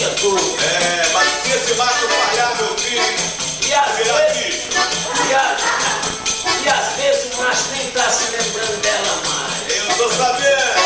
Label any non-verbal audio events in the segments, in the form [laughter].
É, mas se esse mato falhar, meu filho, e às vezes, e, às vezes nós nem tá se lembrando dela mais. Eu tô sabendo.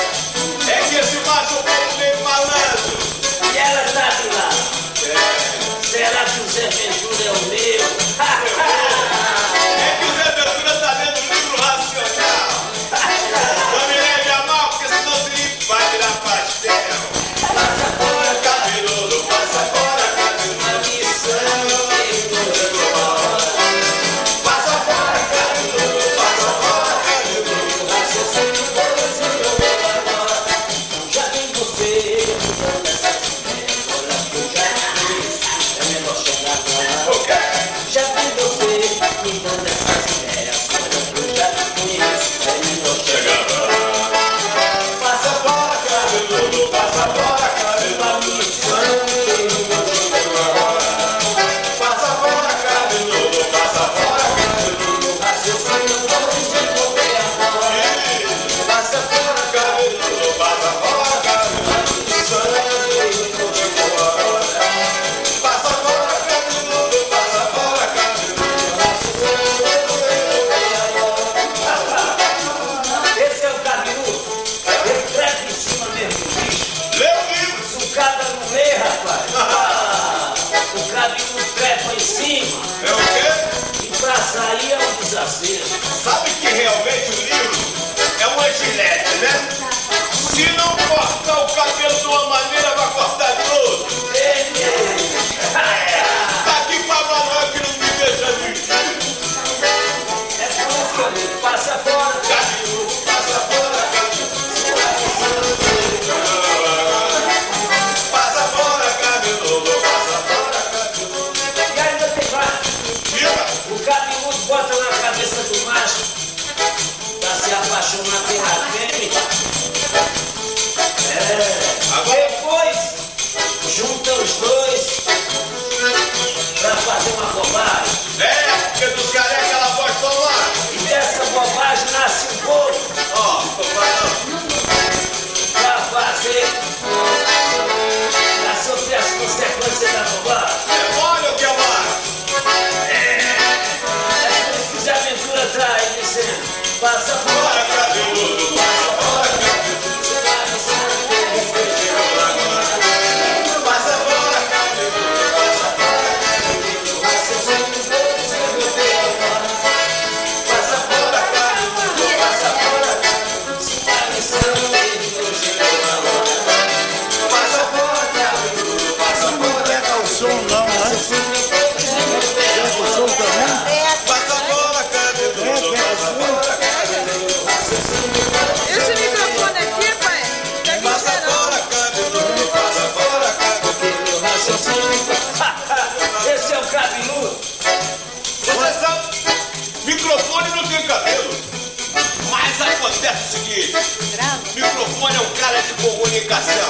de comunicação.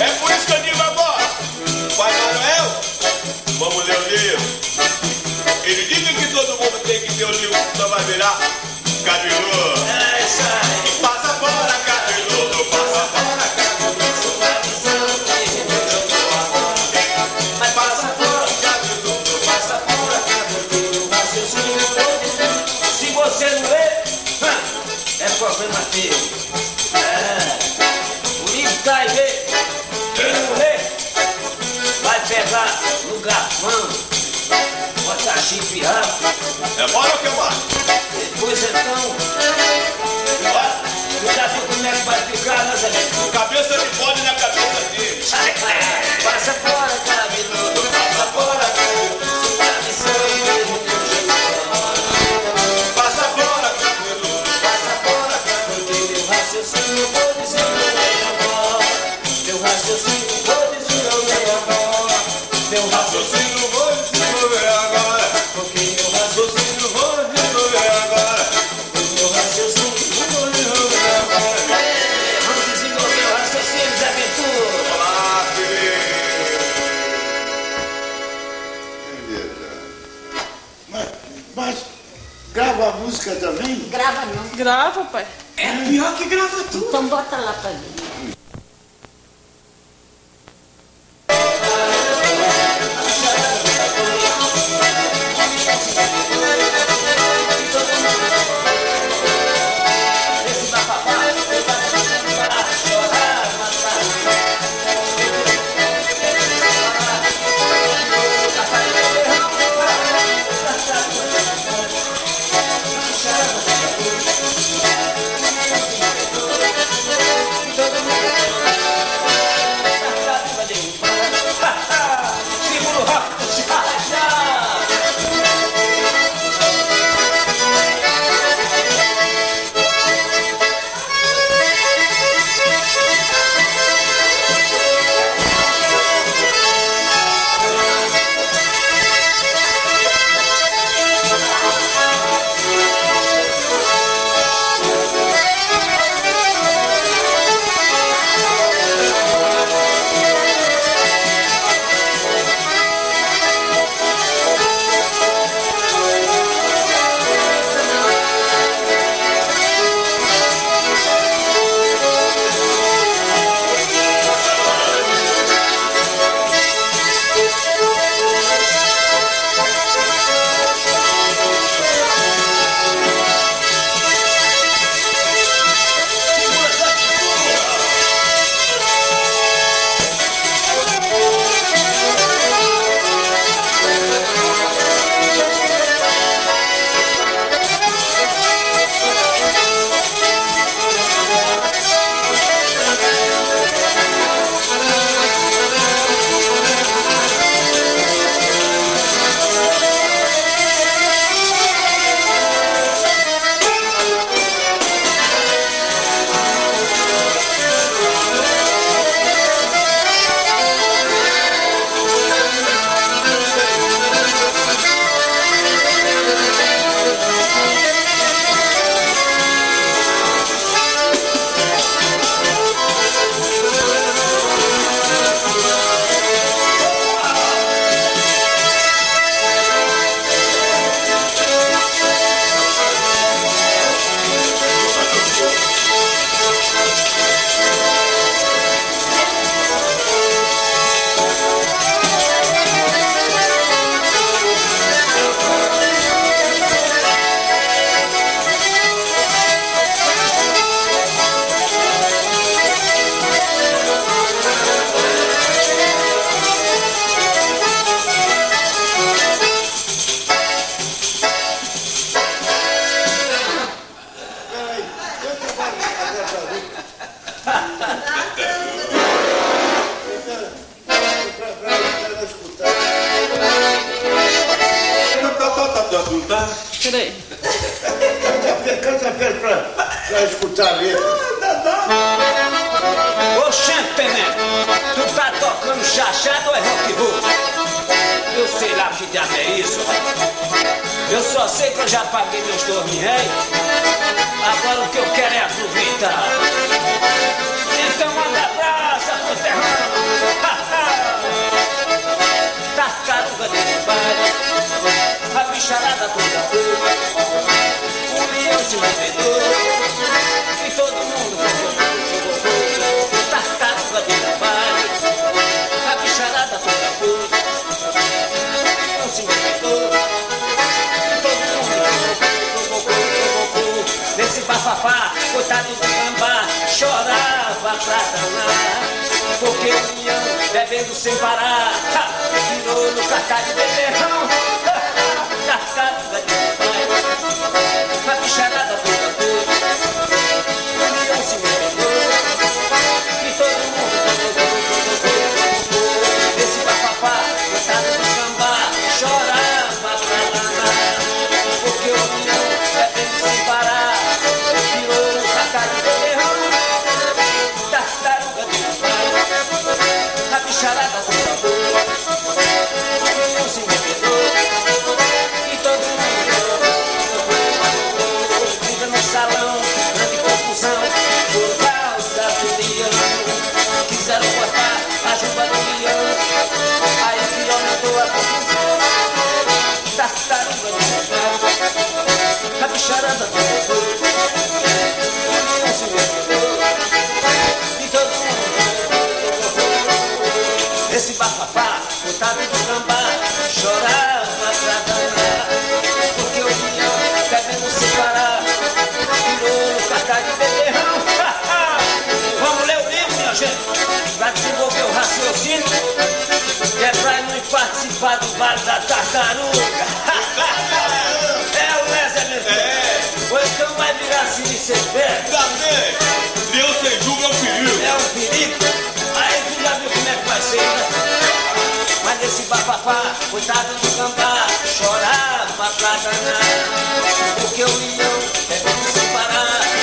É por isso que eu digo agora, Pai Noel, vamos ler o livro. Ele diz que todo mundo tem que ter o livro que vai virar Grava, pai. É pior que grava tudo. Então bota lá pra mim. Mas a tartaruga [laughs] É o Lésio Ou então vai virar assim de cerveja Também. Deus sem julga é um perigo. É um perigo. Aí tu já viu como é que vai ser né? Mas esse bafafá Coitado do gambá Chorava pra danar. Porque o leão é como se parar.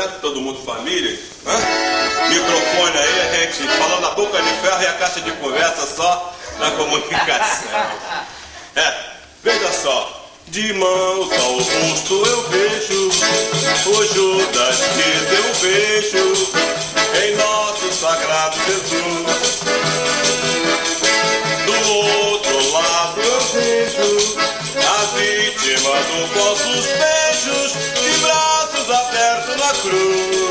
Né? Todo mundo família. Hã? Microfone aí, a gente falando a boca de ferro e a caixa de conversa só na comunicação. É, veja só. De mãos ao rosto eu vejo o Judas que eu vejo em nosso sagrado Jesus. Do outro lado eu vejo a vítima dos vossos beijos cruz.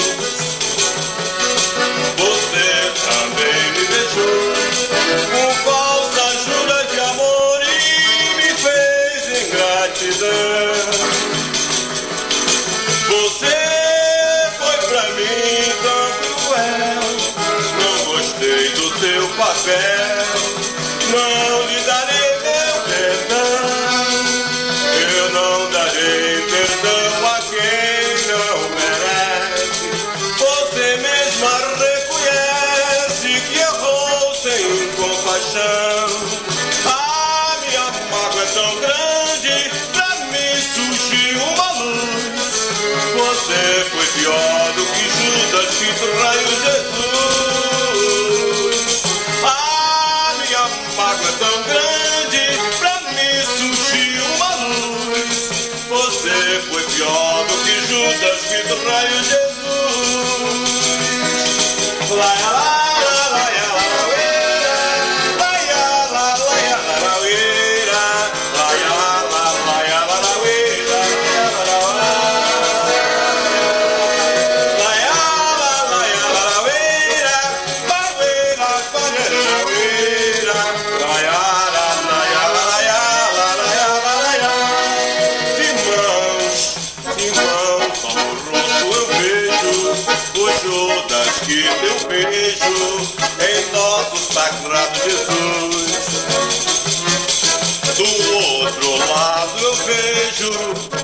Vejo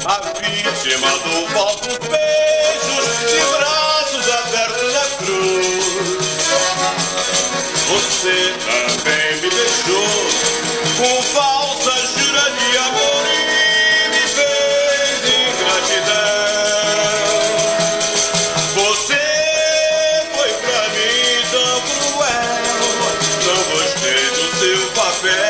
a vítima do falsos beijos de braços abertos na cruz. Você também me deixou com falsa jura de amor e me fez ingratidão. Você foi pra mim tão cruel, não gostei do seu papel,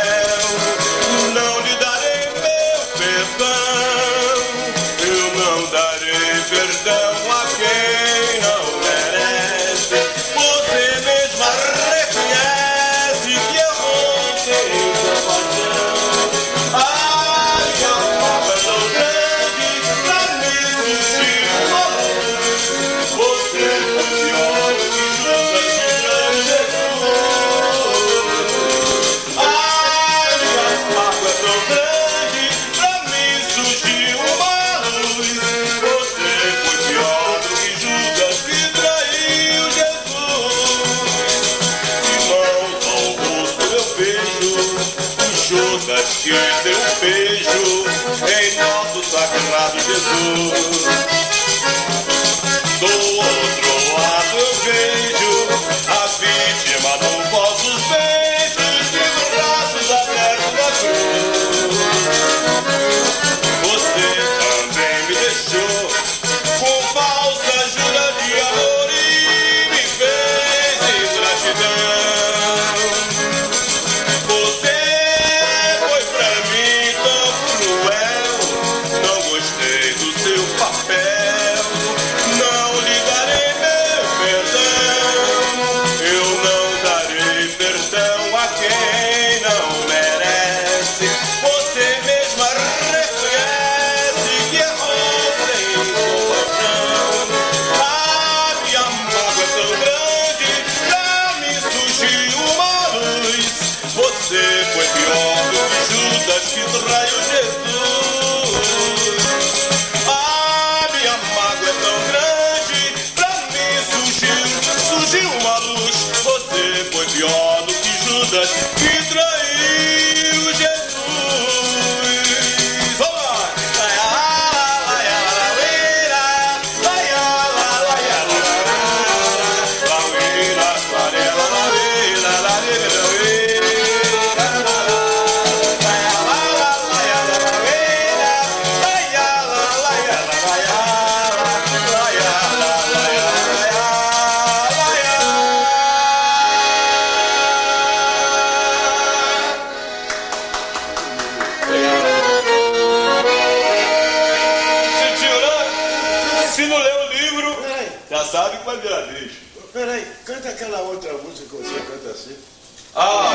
sabe qual é a viradeixa. Peraí, canta aquela outra música que você canta assim. Ah,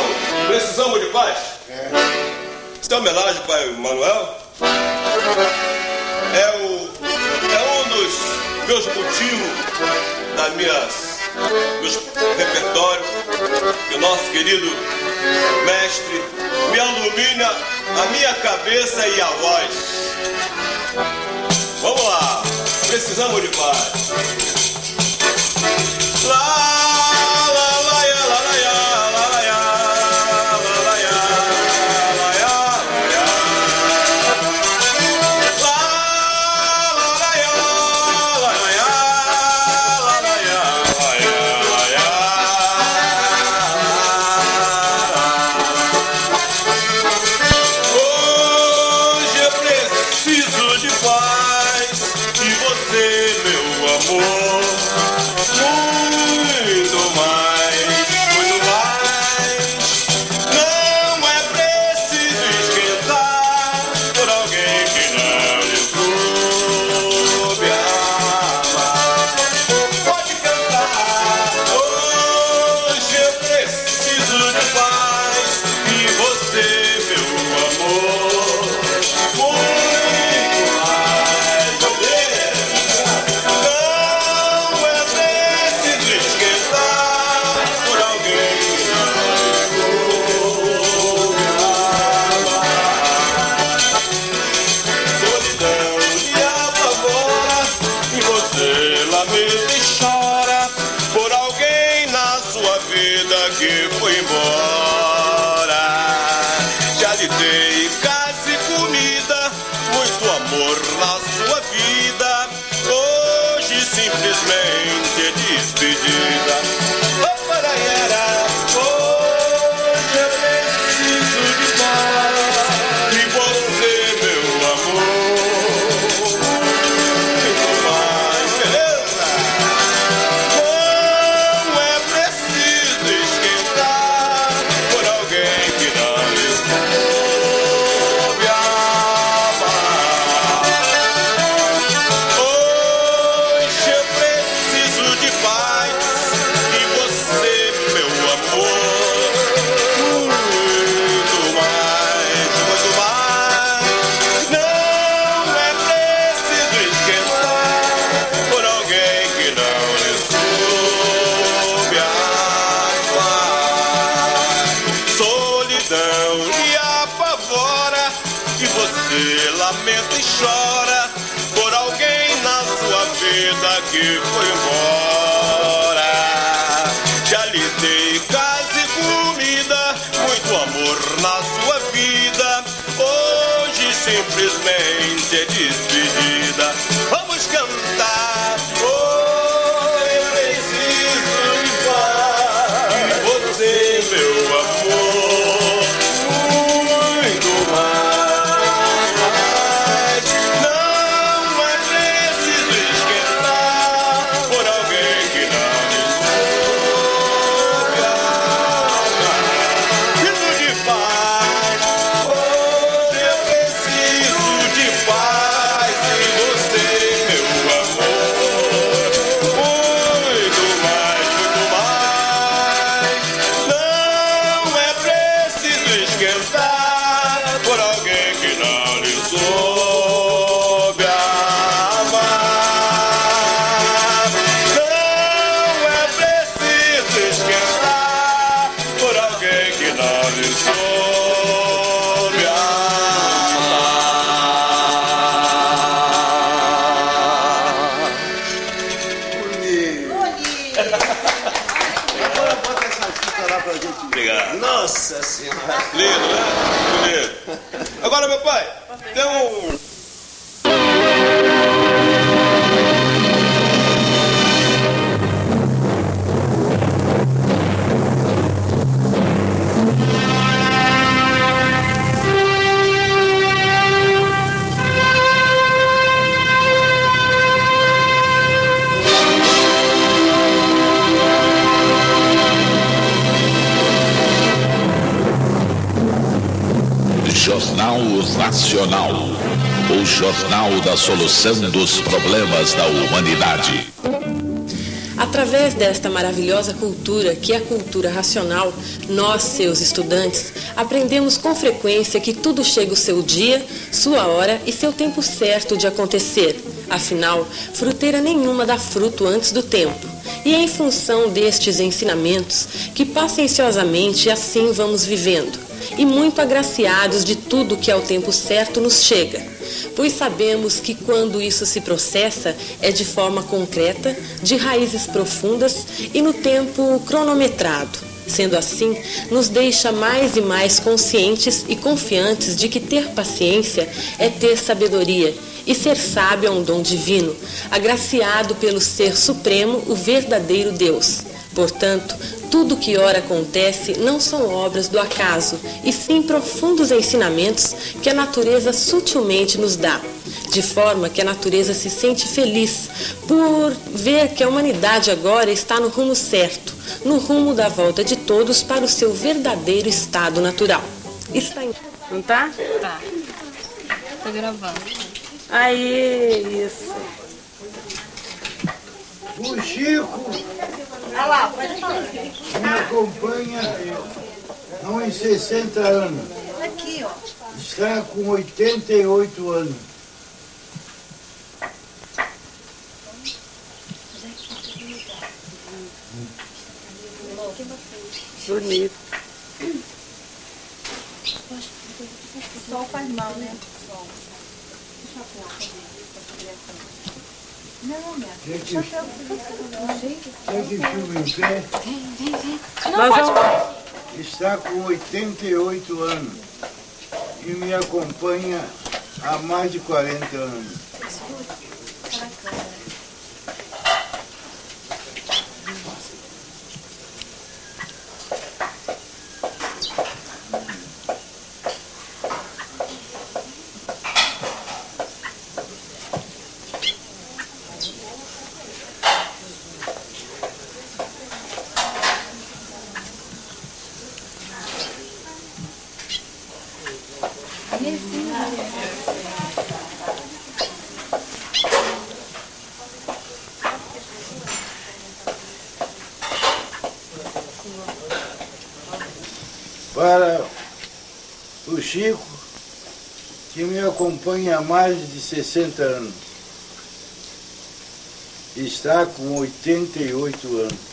Precisamos de Paz? É. Isso é homenagem para o Manuel? É o. É um dos meus motivos das minhas. Meus repertórios, que o nosso querido mestre me alumina a minha cabeça e a voz. Vamos lá, precisamos de paz. fly. Nacional. O Jornal da Solução dos Problemas da Humanidade. Através desta maravilhosa cultura, que é a cultura racional, nós, seus estudantes, aprendemos com frequência que tudo chega o seu dia, sua hora e seu tempo certo de acontecer. Afinal, fruteira nenhuma dá fruto antes do tempo. E é em função destes ensinamentos que pacienciosamente assim vamos vivendo, e muito agraciados de tudo que ao tempo certo nos chega pois sabemos que quando isso se processa é de forma concreta, de raízes profundas e no tempo cronometrado. Sendo assim, nos deixa mais e mais conscientes e confiantes de que ter paciência é ter sabedoria e ser sábio é um dom divino, agraciado pelo Ser Supremo, o verdadeiro Deus. Portanto, tudo que ora acontece não são obras do acaso, e sim profundos ensinamentos que a natureza sutilmente nos dá, de forma que a natureza se sente feliz por ver que a humanidade agora está no rumo certo, no rumo da volta de todos para o seu verdadeiro estado natural. Está em... Não tá? Tá. Tô gravando. Aí, isso. O Chico me acompanha há uns 60 anos. Aqui, ó. Está com 88 anos. Bonito. O sol faz mal, né? Não, minha que, quer que filme em pé? Nós vamos... Está com 88 anos e me acompanha há mais de 40 anos o Chico, que me acompanha há mais de 60 anos. Está com 88 anos.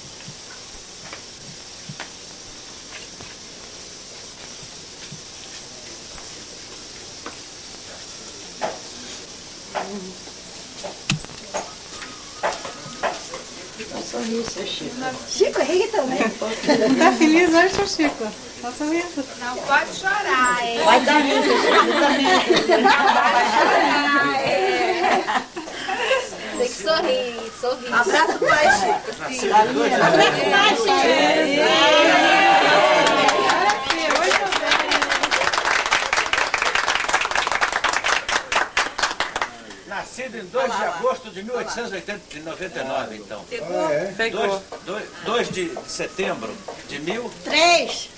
Chico ri também. Tá feliz hoje, seu Chico? Tá sorrindo. Não pode chorar, hein? Vai dar isso, Tem que sorrir, sorrir. Abraço pai, Chico. Abraço pro pai, Nascido em 2 de agosto de 1899, então. É? Pegou. 2 de setembro de mil... Três.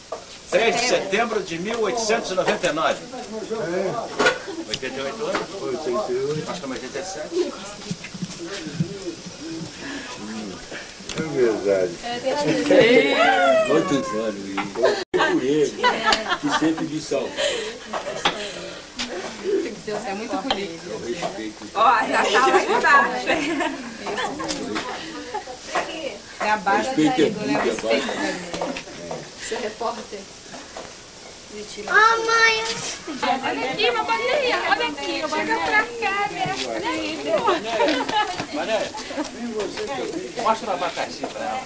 3 de setembro de 1899. 88 anos? 88. Nós estamos em 87. É verdade. Quantos anos? Por ele, que sempre de salvo. Você é muito respeito. Ó, já tá lá embaixo. É abaixo Respeito é do tudo, leva é respeito. Seu repórter. Olha aqui, mamãe, olha aqui, chega pra cá, né? Olha aí, Mané, mostra o abacaxi pra ela.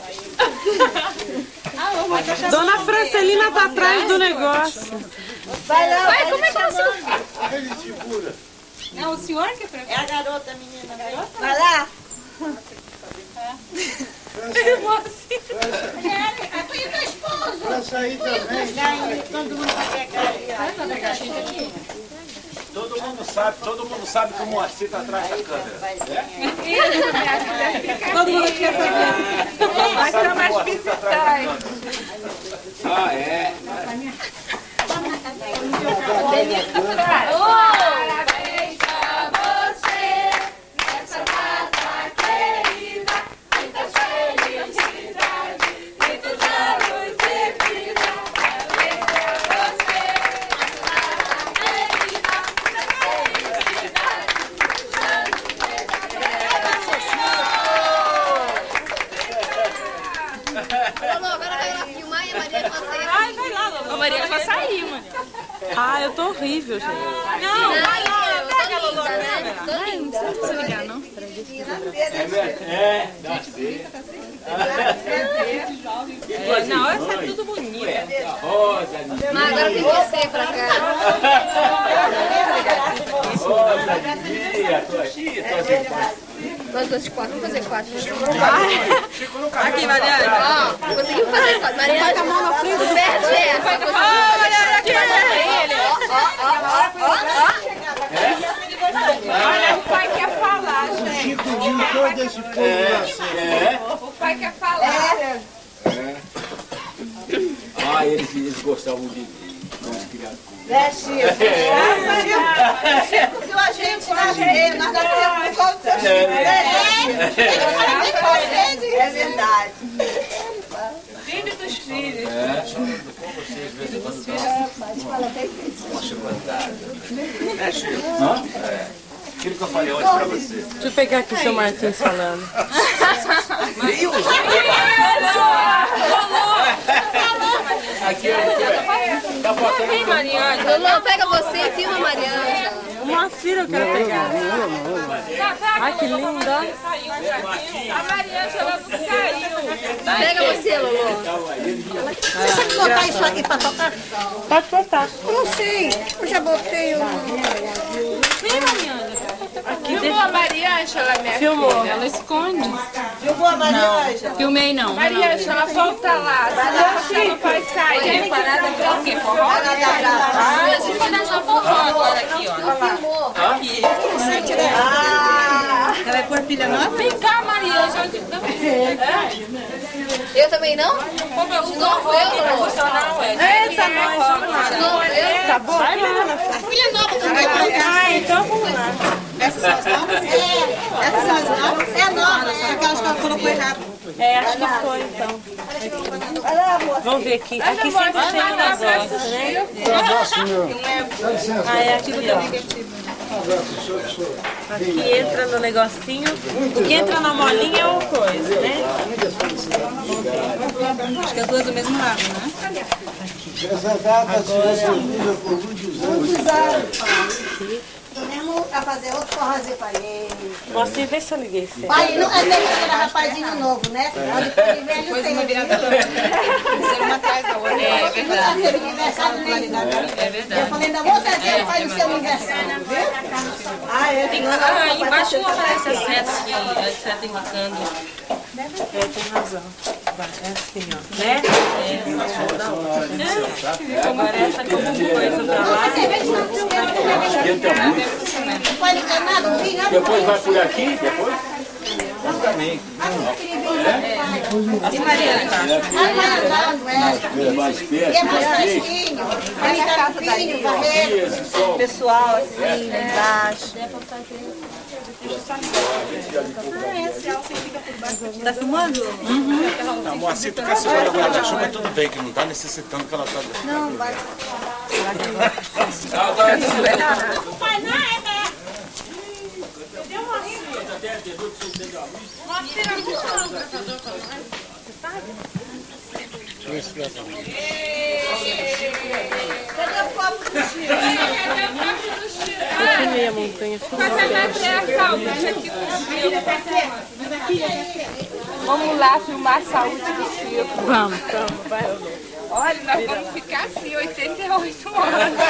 Dona Francelina tá atrás do negócio. Vai lá, Vai, como é que é o seu Ele segura. Não, o senhor que é pra É a garota, menina, garota. Vai lá. Pra sair também. Todo mundo vai pegar ali, Todo mundo sabe, todo mundo sabe que o Moacir tá atrás da câmera. Todo mundo quer saber. Mas tá mais câmera. Ah, é. Parabéns a A Maria já saiu, mano. Ah, eu tô horrível, gente. Não, vai lá, pega a Lolo. né? Linda. Não precisa ligar, não. É. É, na hora sai tudo bonito. Mas agora tem que ser pra cá. rosa, dia, tô aqui, tô aqui. Nós duas de quatro, vamos fazer quatro. Aqui, Mariana. Ó, conseguimos fazer quatro. Mariana, a mão na frente. Perde essa. Ó, Mariana, aqui vai. Ó, ó, ó, ó. Olha, o pai quer falar, gente. Chico viu todo esse povo lá. O pai quer falar. Ah, eles, eles gostavam de mim. Nós criados com É, Chico. Chico viu a gente nascer, nós nascemos por causa do seu Chico, né, Chico? É verdade. Filho dos filhos. É, Chico. Hã? É. Aquilo que eu falei ontem pra você. Deixa eu pegar aqui o seu Martins falando. Aqui, ó. Tá faltando. Mariana. Lolo, pega você e filma Mariana. O Moacir eu quero pegar. Ai, que lindo, ó. A Mariana ela não saiu. Pega você, Lolo. Você sabe botar isso aqui pra tocar? Pode botar. Eu sei. Eu já botei o... Vem, Mariana. Filmou a Maria Ângela, minha Filmou. filha. Ela esconde. Jogou a Maria Ângela. Filmei não. Maria Ângela, volta lá. Você não pode sair. Parada pra quê? Forró? A gente vai dançar forró agora aqui, ó. Ah, Ela vai pôr pilha nova? Vem cá, Maria Ângela. Eu também não? De novo eu, Lolo. Eita, nós. De novo eu. Tá bom? Filha nova também. Ah, então vamos lá. Essas são as novas? É. Essas são as novas? É nova, é aquelas que ela colocou errado. É, acho que foi, então. Olha lá, moça. Vamos ver aqui. Aqui sempre tem um né? Um abraço, meu. Dá licença. Ah, é aqui, ó. Um abraço, senhor, senhor. Aqui entra no negocinho. O que entra na molinha é uma coisa, né? Acho que as duas do mesmo lado, né? Essa data Podemos a fazer outro forrozinho pra ele. Moacir, vê se eu liguei certo. Pai, não é tempo que era rapazinho novo, né? Depois de velho tem. Ser uma atrás da outra. É verdade. Não teve aniversário nem É verdade. Eu falei, ainda vou trazer faz o seu aniversário? Ah, é. Tem Ah, embaixo aparece a seta aqui, a seta indicando. É, tem razão. Vai, é assim, ó. Né? É. Agora essa que eu vou coisa pra lá. Não pode ter nada, não vi nada. Depois vai por aqui, depois. Também. Ah, vai andando, é. É mais E perto, é mais fresquinho. Vai varrer. Esse sol. Pessoal, assim, embaixo. Tá filmando? A Moacir tá com a senhora guarda-chuva, tudo bem, que não tá necessitando que ela tá. Não, vai. Cadê o copo do Chico? Eu filmei a montanha. Mas é matriarcal, deixa aqui com o Mas aqui, aqui. Vamos lá filmar a saúde do Chico. Vamos, vamos, vai. Olha, nós vamos ficar assim, 88 anos.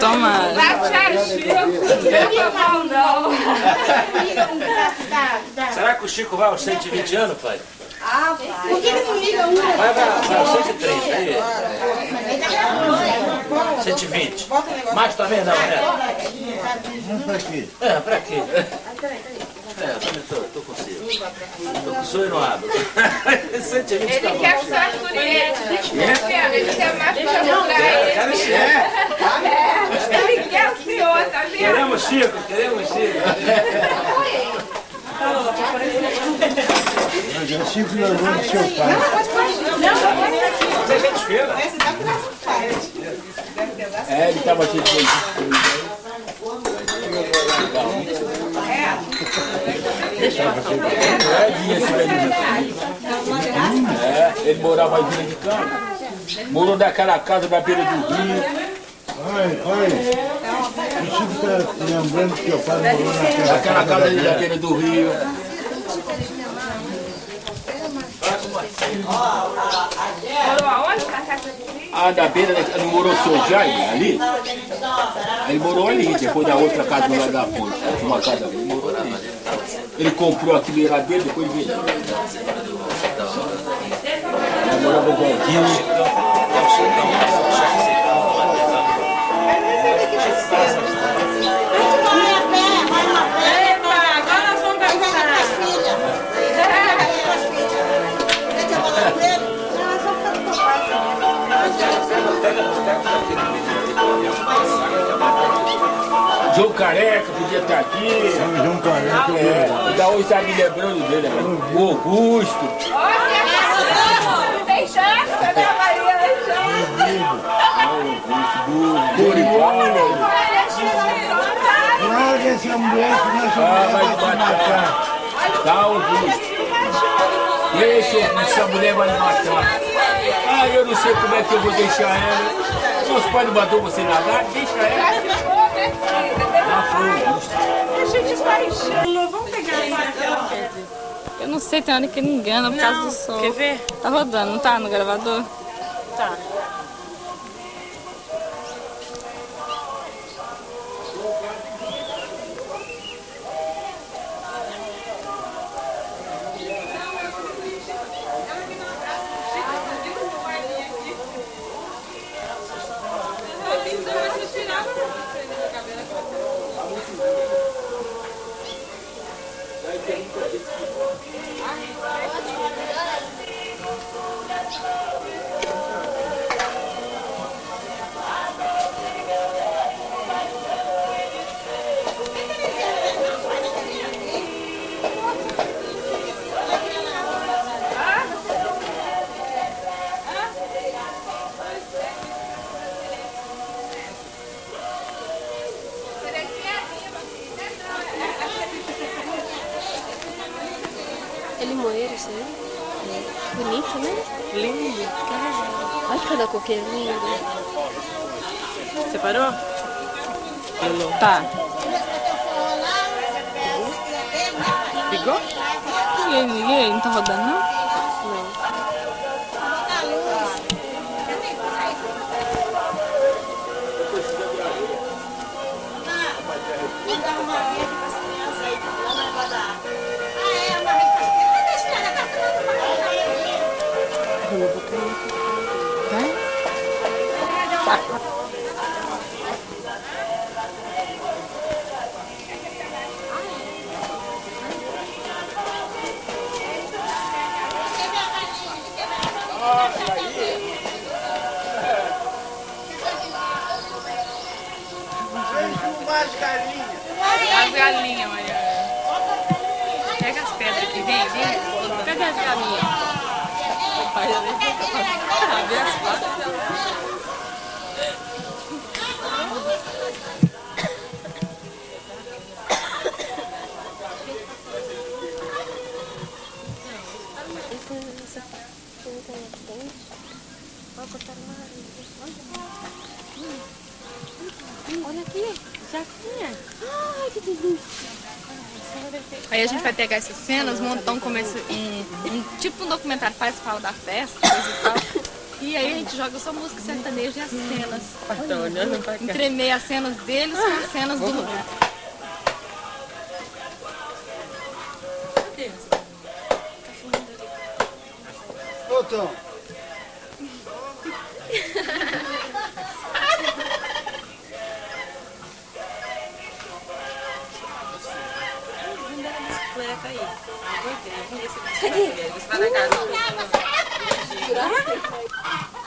Tomara. Dá tchau, Chico. Não é mal, não. Será que o Chico vai aos 120 anos, pai? Ah, vai. Por que que não liga um? Vai, vai, vai aos 130, aí. 120. Mais também não, né? Vamos pra quê? É, pra quê? É, eu também tô, tô com sede. Tô com sono e não abro. [laughs] 120 tá Ele bom. quer o Sarturete. Ele quer mais pra mostrar ele. Quero Chico. Ele quer o senhor, tá vendo? Queremos Chico, queremos Chico. Eu já Chico levou do seu pai. Você gente feira? É, ele tava aqui É, vinha esse velho. É, ele morava em Vila de Campo. Morou naquela casa da beira do rio. Olha, olha. O Chico tá lembrando que o pai morou naquela Aquela casa ali da beira do rio. Na casa Rio? Ah, da beira, ele morou o seu Jaime, ali? Ele morou ali, depois da outra casa lado da ponte. Uma casa ali, ele morou ali. Ele comprou aquilo era dele, depois vendeu. Ele morava em Belginho. João Careca podia estar aqui. São João Careca. É, da hoje está me lembrando dele, né? o Augusto. Olha, tem chance, né, Maria? Tem chance. Dorival. Larga essa mulher que nós Ah, vamos matar. matar. Tá, Augusto. Deixa, essa mulher vai me matar. Ah, eu não sei como é que eu vou deixar ela. Seus pais não mandou você nadar? Deixa ela. Ah, foi Augusto. Vamos pegar aí. Eu não sei, tem hora que ele engana por causa do som. Quer ver? Tá rodando, não tá no gravador? Tá. Essas cenas, montar um, começo, um, um tipo um documentário, faz fala da festa, coisa e tal. E aí a gente joga só música sertaneja e as cenas. Entremeia as cenas deles com as cenas do lugar. Ô, Tom.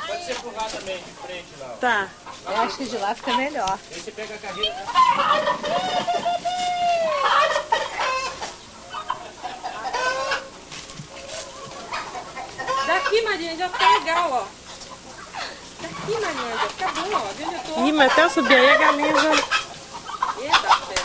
Pode ser por lá também, de frente lá. Tá. Eu acho que de lá fica melhor. Aí você pega a carreira. Daqui, Marinha, já fica legal, ó. Daqui, Marinha, já fica bom, ó. Viu onde eu tô? Ih, mas até eu subir aí a galinha já... Eita, fé.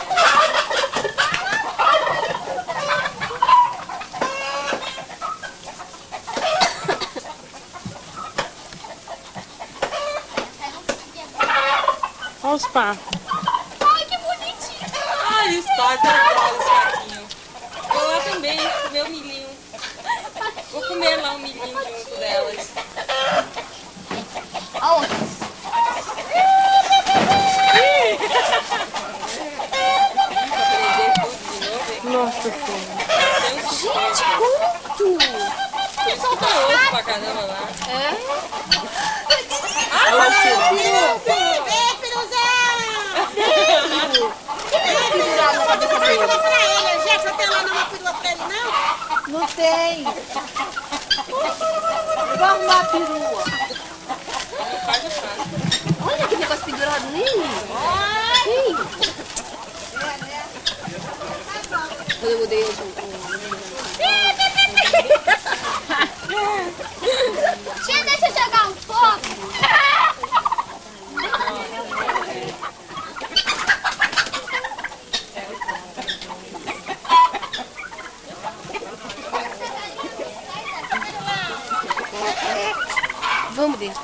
Olha os pá. Ai, que bonitinho. Ai, os patos, eu adoro os patinhos. Vou lá também comer o milhinho. Vou comer lá o milhinho junto delas. Aonde? Nossa senhora. Gente, quanto? Ele solta ovo pra caramba lá. É? Ah, Olha meu o Deus! Vem, Piruzão! Pendurado na cabeça dele. pra ele, gente, não tem lá nenhuma perua pra ele, não? Não tem. Vamos arrumar a perua. Olha que negócio pendurado nele. Sim. Eu mudei o... Tia, deixa eu jogar um pouco. Vamos dentro.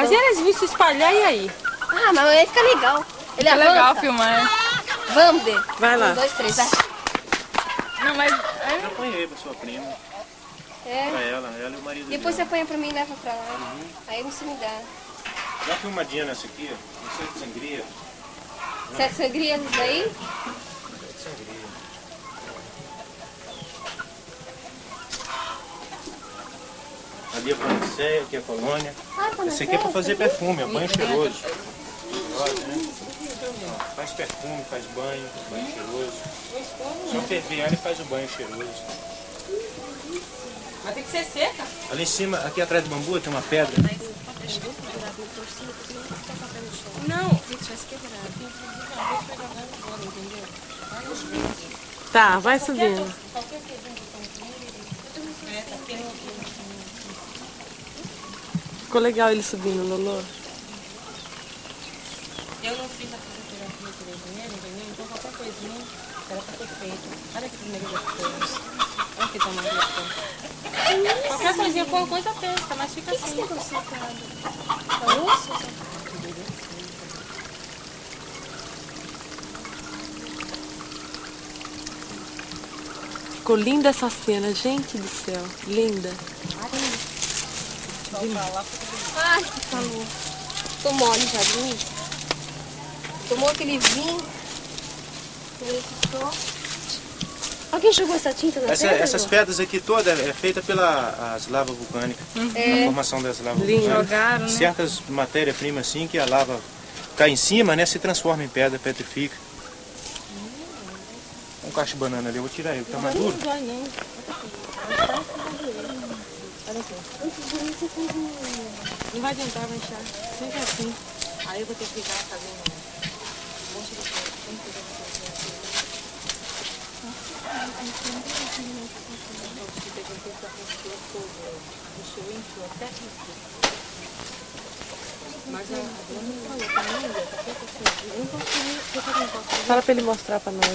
Mas eles vão se espalhar e aí? Ah, mas aí fica legal. Ele É legal filmar. Vamos dentro. Vai lá. Um, dois, três, vai. Não, mas... Eu apanhei pra sua prima. Pra É. ela, ela e o marido Depois você dela. apanha pra mim e leva pra lá. Aí você me dá. Dá uma filmadinha nessa aqui, ó. Isso é de sangria. Sete sangrias isso daí? É de sangria. Ali é a Panaceia, aqui é a colônia. Ah, Esse aqui é pra fazer perfume, é banho cheiroso. Gosta, né? Faz perfume, faz banho, banho cheiroso. Só ferver ela e faz o banho cheiroso. Mas tem que ser seca. Ali em cima, aqui atrás do bambu, tem uma pedra. Não. Tá, vai subindo. Ficou legal ele subindo, Lolo. Eu não fiz a fisioterapia direito nele, entendeu? Então qualquer coisinha era pra ter feito. Olha que primeiro gostoso. Olha que tamanho gostoso. Qualquer coisinha foi uma coisa pensa, mas fica assim. O que esse Ficou linda essa cena, gente do céu. Linda. Ai, que calor. Tô mole já, viu? Tomou aquele vinho. Alguém jogou essa tinta na Essa- pedra? essas pedras aqui todas é feita pelas lavas vulcânicas. É. A formação das lavas vulcânicas. Jogaram, né? Certas matérias-primas assim que a lava cai em cima, né? Se transforma em pedra, petrifica. Um cacho de banana ali, eu vou tirar ele, tá mais duro. Não dói não. Não vai adiantar, vai inchar. Sempre assim. Aí eu vou ter que ficar fazendo um monte de coisa. Tem que fazer Mas a dona não falou também, tá assim. Eu eu posso Fala pra ele mostrar pra nós.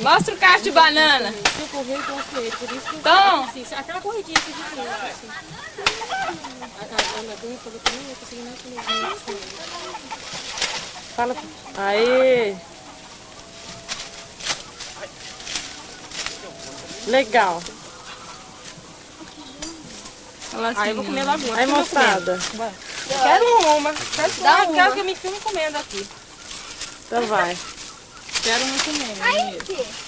Mostra o cacho de banana. Se eu correr, eu posso ele. Por isso que eu Tom. assim, aquela corridinha que a gente fez, assim. A Dona falou pra mim, eu consegui mais assim. Fala. Aê! Legal. Aí eu vou comer logo uma. Aí, moçada. Quero uma. Quero, Dá ah, quero uma. que me filme comendo aqui. Então vai. Quero uma comendo. Aí, que?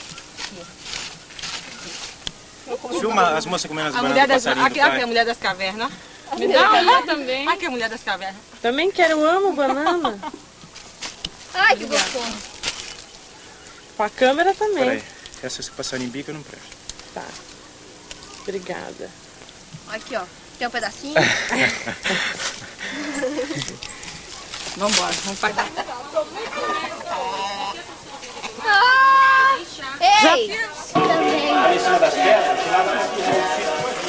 Filma as moças comendo as A mulher das, aqui, aqui é a mulher das cavernas. Me dá das uma também. Aqui é a mulher das cavernas. Também quero, eu amo banana. Ai, que gostoso. Com a câmera também. Peraí, essa se passarinho bica não presta. Tá. Obrigada. Aqui, ó. Tem um pedacinho. [laughs] Vambora, vamos pagar. Ah, ei! Também. Das pedras,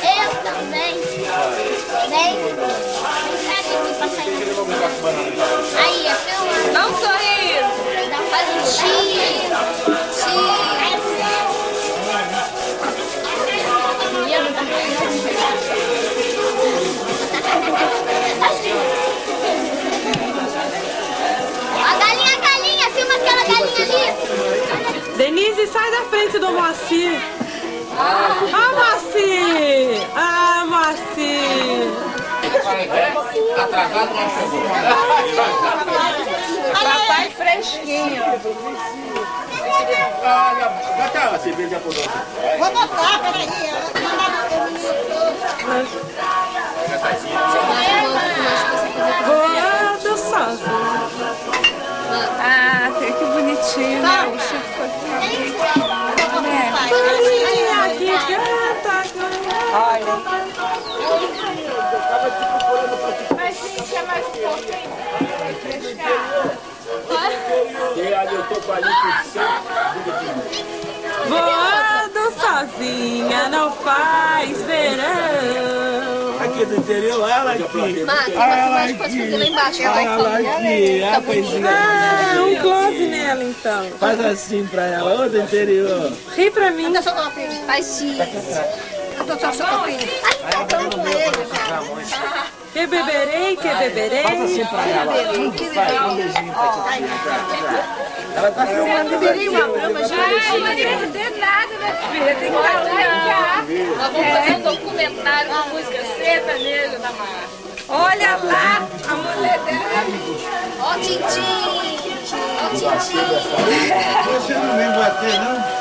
Eu também. Vem. Aí, é filma. Dá um sorriso. Faz um cheese. A Denise, sai da frente do Moacir. Ah, Moacir! Ah, Moacir! Atrasado não chegou. Papai fresquinho. Bota a cerveja por nós. Vou botar, peraí. Vou sozinha. Voando sozinha, não faz verão. Aqui do interior, ela aqui. Marcos, ela mas pode fazer lá embaixo. Ela falando. aqui. Tá Ah, coisinha. Ah, um close nela então. Faz assim pra ela, ô do interior. Ri pra mim. Copinho? Faz. Eu tô só seu copinho. Ai, tá com ele. Que beberei, que beberei. Faz assim pra ela. Vai, um beijinho pra ti. Ela tá filmando Beberei uma brama já. Ai, não entender nada, minha filha. Tem que olhar. Nós vamos fazer um documentário com música sertaneja da massa. Olha lá, a mulher dela. Ó, Tintim. Ó, Tintim. Você não vem bater, não?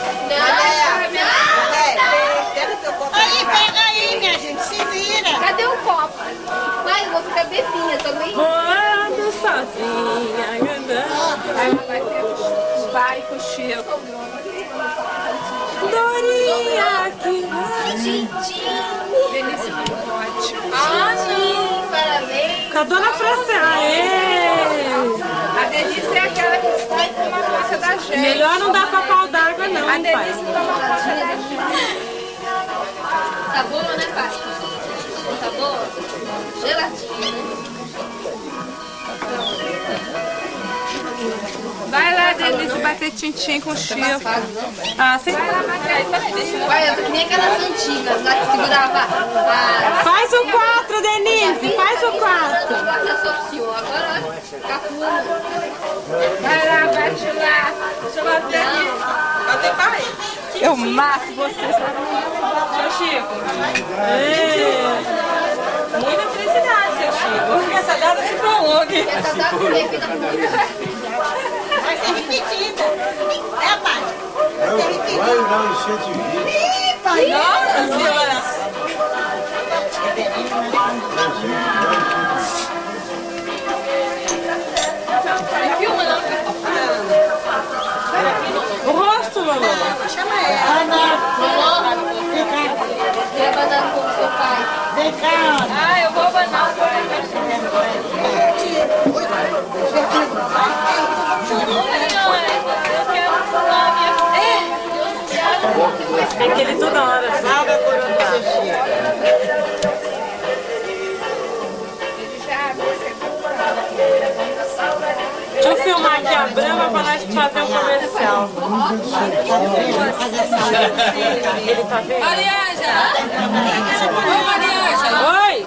Aí, pega aí, minha gente. Se vira. Cadê o copo? Pai, eu vou ficar bebinha também. Voando sozinha, andando. Aí vai ter o pai com o Chico. Dorinha, que Denise Picote. Sim. Parabéns. Com a dona Francina. Aê! A Denise é aquela que sai com uma conta da gente. Melhor não dar pra pau d'água não, A. Denise toma conta da gente. Tá boa, né, pai? Tá boa? Geladinha, né? Vai lá, Denise, bater tintim com o Chico. Ah, sem... Vai lá, Matheus. Peraí, deixa eu... Tô que nem aquelas antigas lá que segurava a... Faz o 4, Denise, faz o 4. Eu sou o senhor, agora olha, capula. Vai lá, bate lá. Deixa eu bater aqui. Bater pai. Eu mato vocês. Seu Chico. Muita felicidade, seu Chico. Essa data se prolongue. Essa data é vida muito. Vai ser repetida. É, pai? Vai lá no centro de vida. Ih, pai. Nossa senhora. O rosto, mamãe. Chama ela. Mamãe, quer banana com o seu pai. Vem cá. Ah, É que ele toda hora salga a Deixa eu filmar aqui a Brama pra nós fazer um comercial. Ele tá vendo? Mariângela! Oi, Mariângela! Oi!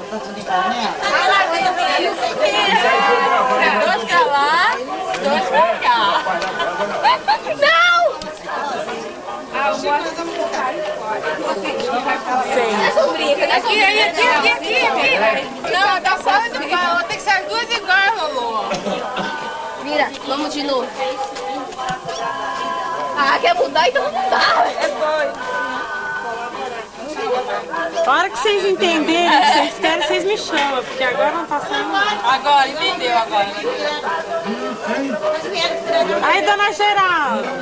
Dois pra lá, dois pra cá. [laughs] Não! Ah, da né? Aqui, aqui, aqui, aqui, aqui. Não, tá fora do pau. Tem que ser as duas iguais, Lolo. Vira, vamos de novo. Ah, quer mudar? Então não dá. É doido. A hora que vocês entenderem o que vocês querem, vocês me chamam, porque agora não tá saindo. Agora, entendeu agora. Aí, dona Geralda.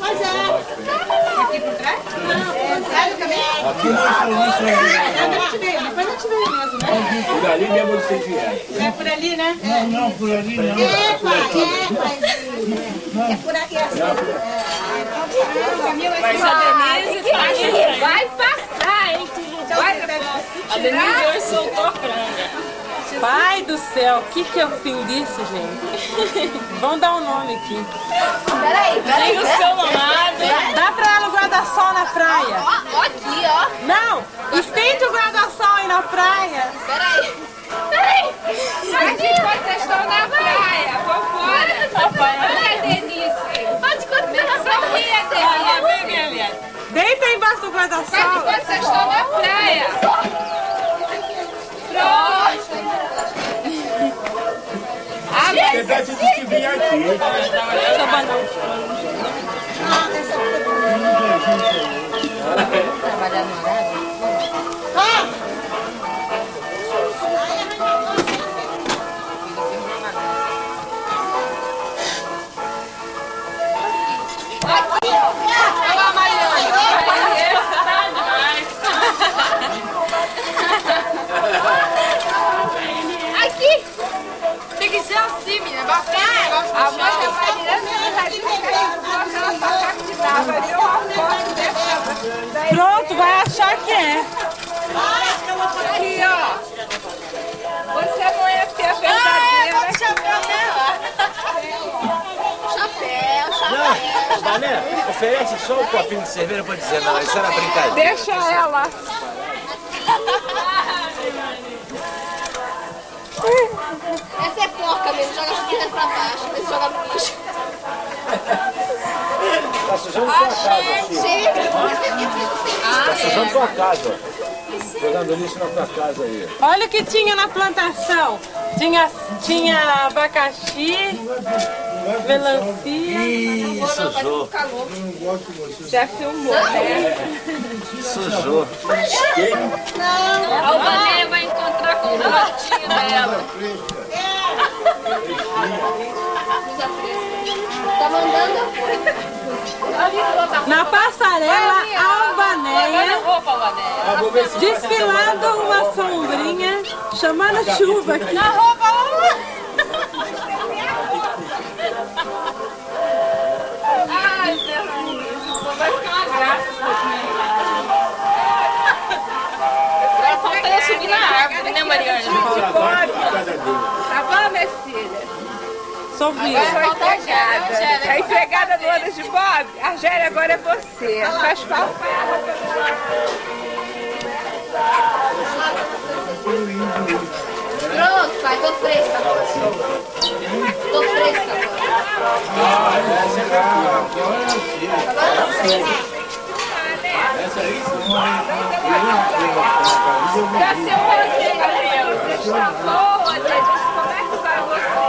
Mas é. Aqui por trás? Não, sai do cabelo. Aqui não sou Depois eu te vejo, mesmo, né? Por ali mesmo onde vocês vieram. É por ali, né? Não, não, por ali não. É, pai, é, pai. É por aqui assim. É, é Mas a Denise. Vai passar, hein? Vai, a Denise hoje soltou a franga. Pai do céu, o que que é o fim disso, gente? [laughs] Vamos dar um nome aqui. Peraí, peraí. O seu namorado. Dá pra ela o guarda-sol na praia. Ó, ó aqui, ó. Não, estende o guarda-sol aí na praia. Peraí. Peraí. Aqui pode ser estou na praia. Vambora. Olha, Denise. Pode continuar Sorria, Denise. Vem, minha. Deita embaixo do Aqui guarda-sol. pode ser estou na praia. Pronto. Ah, Na verdade, a gente vinha aqui. Trabalhar no horário? É. Aqui, ó. Você não é a verdadeira. chapéu dela. Chapéu, Não, chapéu. Mané, oferece só um copinho de cerveja pra dizer, não, isso era brincadeira. Deixa ela. Essa é porca mesmo. Joga a chupinha pra baixo. Joga no lixo. Sujando tua casa, Chico. Tá sujando tua casa, ó. Jogando lixo na tua casa aí. Olha o que tinha na plantação. Tinha, tinha abacaxi, melancia. Ih, sujou. Já filmou, né? Sujou. A Albaneia vai encontrar com o garotinho dela. Tá mandando? Na passarela, Albaneia. desfilando uma sombrinha, chamando chuva aqui. Na roupa, Ai, Deus. Vai ficar uma graça Agora falta eu subir na árvore, né, Mariana? Minha filha? Sou viva. Agora sou falta a empregada. Gélia. A empregada do ano de Bob, a Gélia agora é você. Faz falta. Pronto, pai. Tô fresca agora. Tô fresca agora. Agora tô fresca. Pra ser você, Gabriel. Você está boa, Denise. Como é que vai você?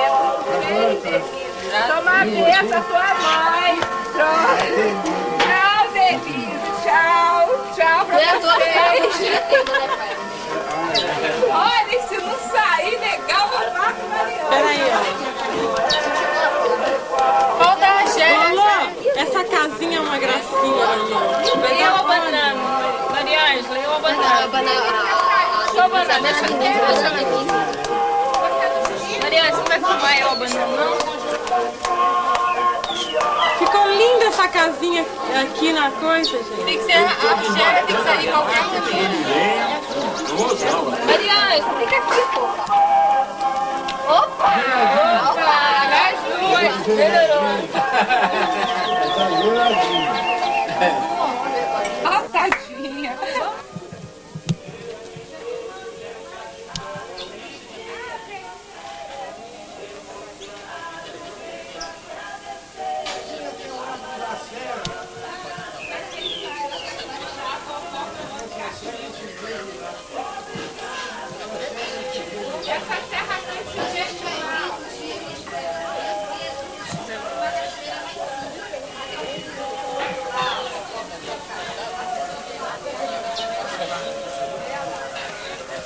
Tudo bem, Denise? Toma a benção, tua mãe. Tchau, Denise. Tchau. Tchau pra Eu vocês. Olha, se não sair legal, eu mato Mariana. Peraí, ó. Falta a. Lolo, essa casinha é uma gracinha, Lolo. Leia uma banana. Mariana, leia uma banana. banana. Só banana. Que fazer aqui. Mariana, você não vai fumar eu a banana, não? Ficou linda essa casinha aqui na coisa, gente. Tem que ser a Gélia, tem que sair qualquer maneira. Mariana, fica aqui, fofa. Opa! Opa! As duas. Melhorou.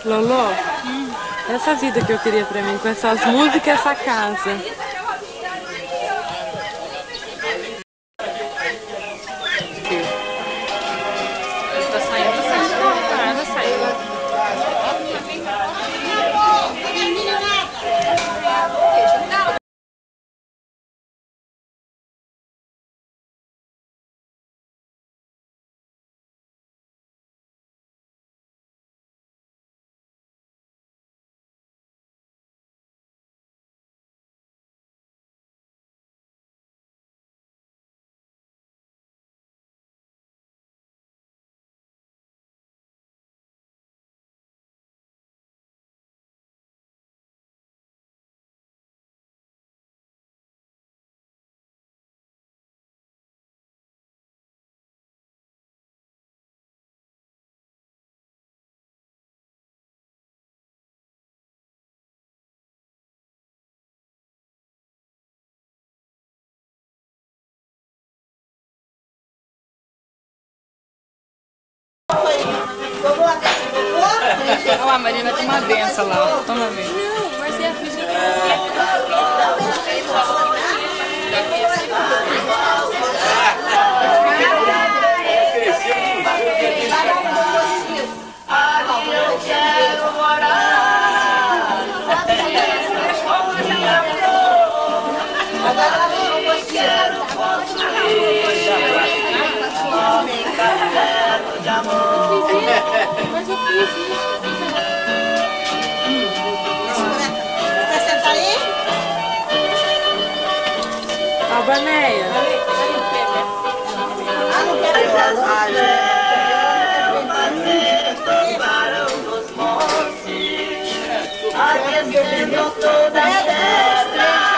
Loló, essa vida que eu queria pra mim, com essas músicas e essa casa. Benção lá. Toma bem. Quero Aquecendo toda a destra,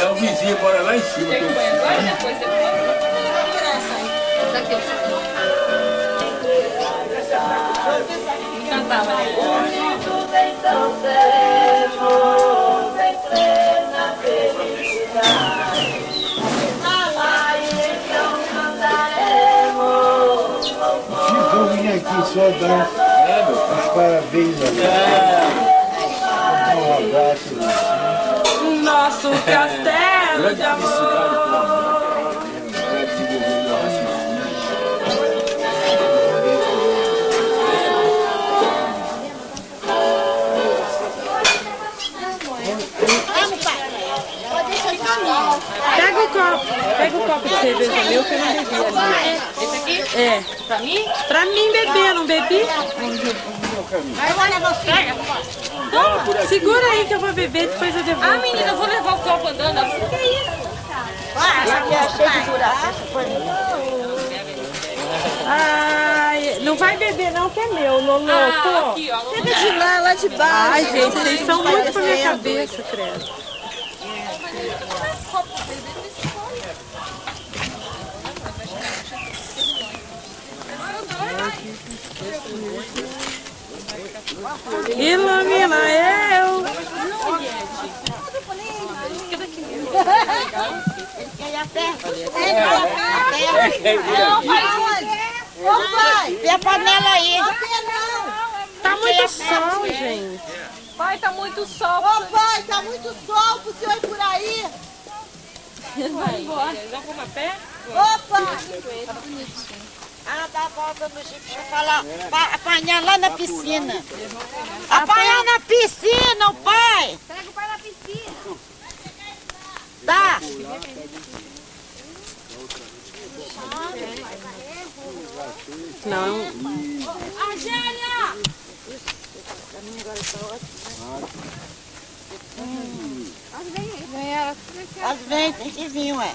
É o vizinho mora lá em cima. Tem que agora depois Daqui, Cantar, Maria. Então seremos em plena felicidade. Eu vim aqui só dar os parabéns a Um abraço. Nosso castelo de amor. Pega o copo, pega o copo de cerveja meu que eu não bebi ali. Esse aqui? É. Pra mim? Pra mim beber, não bebi? Aí eu vou levar você. Pega. Toma, segura aí que eu vou beber, depois eu devolvo. Ah, menina, eu vou levar o copo andando assim. Que isso? aqui é cheio de buraco. Ai, não vai beber não, que é meu, Lolo. Ah, Pô. aqui, ó. Chega de lá, lá de baixo. Ai, gente, vocês são muito pra minha cabeça, credo. Ilumina eu. Ô pai, vê a panela aí. Tá muito sol, gente. Pai, tá muito sol. Ô pai, tá muito sol pro senhor ir por aí. Vai embora. Já vou a pé? Ô pai. Ah, dá a volta no jipe, deixa eu falar. Pa- Apanhar lá na piscina. Apanhar na piscina, o pai. Pega o pai na piscina. Tá. Não. Argélia! As vem, tem que vir, ué.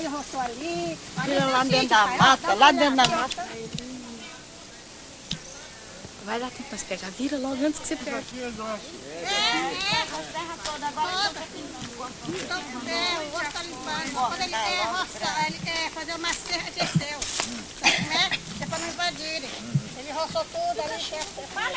Aí eu roçou ali. Tira lá dentro da mata, lá dentro da mata. Vai dar tempo você pegar. Vira logo antes que você pega. Aqui é nosso. É, é, as terras todas agora. Toda. É, o rosto tá limpando. Quando ele quer roçar, ele quer fazer uma serra de céu. Né? Que é pra não invadirem. Ele roçou tudo ali, fala,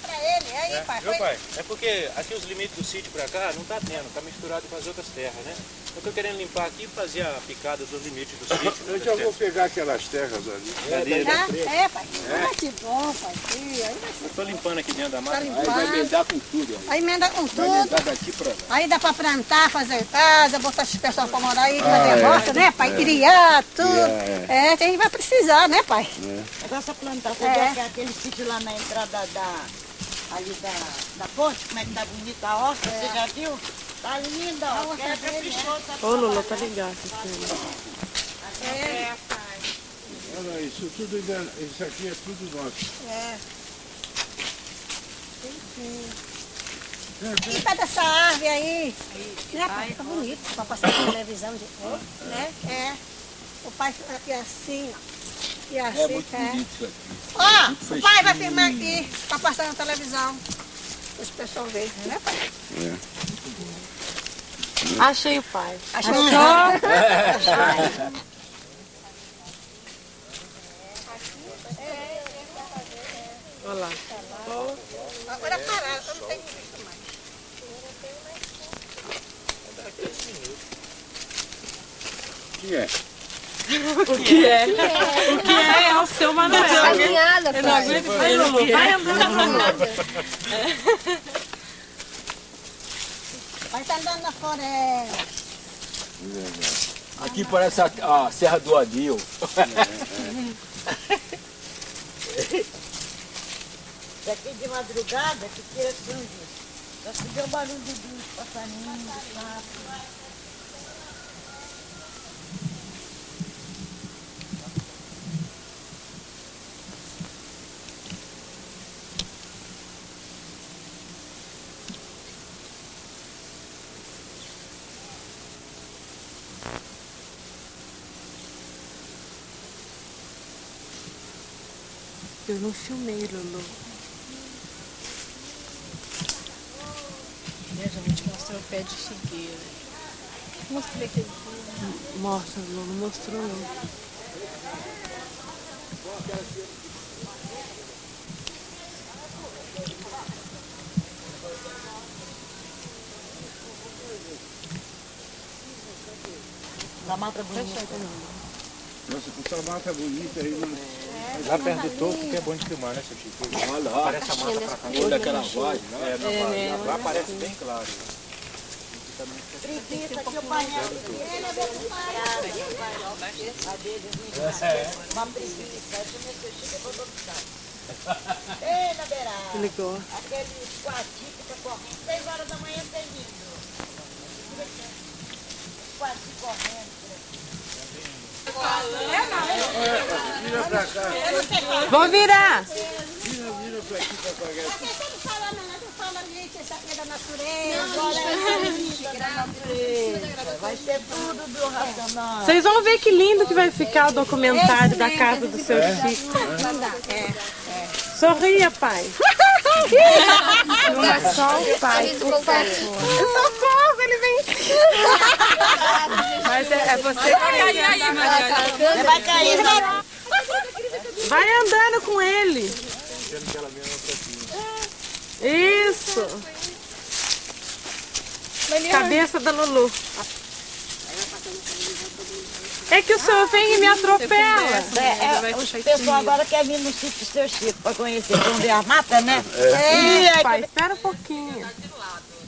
pra ele. Aí, É, pai, viu, foi. pai? É porque aqui os limites do sítio pra cá não tá tendo, tá misturado com as outras terras, né? Eu tô querendo limpar aqui e fazer a picada dos limites do sítio. [laughs] Eu já vou pegar aquelas terras ali. Ali, Tá? né? É, pai. É. Ah, que bom, pai. Aí vai Eu tô limpando aqui dentro da mata. Tá. Aí vai emendar com tudo. Aí emenda com Vai tudo. emendar daqui pra lá. Aí dá pra plantar, fazer casa, botar as pessoas pra morar aí, fazer é. roça, né, pai? Criar tudo. Criar, É, que a gente vai precisar, né, pai? Agora essa plantação, É. é. aquele sítio lá na entrada da, ali da, da ponte, como é que tá bonita a horta, você já viu? Tá linda, ó. Quer caprichou, tá Ô, Lulu, tá ligado. filho. É. Olha, isso tudo, ainda- isso aqui é tudo nosso. É. E pra dessa árvore aí, né, pai? Fica bonito pra passar na televisão, de, né? É. O pai aqui assim, ó. E assim, É muito é. bonito isso aqui. Ó, Muito o pai vai filmar aqui pra passar na televisão. Os pessoal verem, né, pai? Achei o pai. Achou? [laughs] Achou? Olha lá. Agora parar, eu não tenho visto mais. O que é? O que é? O que é é o seu Manuel. Caminhada, Eu não aguento mais, Lulu. Vai andando. Vai estar andando na floresta. Aqui parece a, a Serra do Anil. Daqui de madrugada, que tira São Só se o barulho dos passarinhos, do sapo. Eu não filmei, Lulu. Eu já vou te mostrar o pé de figueira. Mostrei aquele Mostra, Lulu. Não mostrou, não. Da mata bonita. Nossa, com essa mata bonita aí. Não... Lá perto do topo que é bom de filmar, né, seu Chico? Olha lá. Parece a mata pra cá. Olha aquela voz, né? É, É, né? Lá parece bem claro. Preguiça aqui o painel. É. Uma preguiça. Aí botou no saco. Ei, na beirada. Ligou. Aquele quartinho que fica correndo. Seis horas da manhã tem lindo. Quartinho correndo. Vamos virar. Vira, vira pra aqui pra pagar. Você sempre fala, não, fala aqui é da natureza. Gente natureza. Vai ser tudo do racional. Vocês vão ver que lindo que vai ficar o documentário da casa do seu É? Chico. É. Sorria, pai. Não é só o pai, por favor. Socorro, ele vem. Mas é, é você que Vai cair aí, Maria. Vai cair. Vai andando com ele. Isso. Cabeça da Lulu. É que o senhor vem e me atropela. É, é, os pessoal agora querem vir no sítio do seu Chico para conhecer, vão ver a mata, né? É, aí, pai, espera um pouquinho.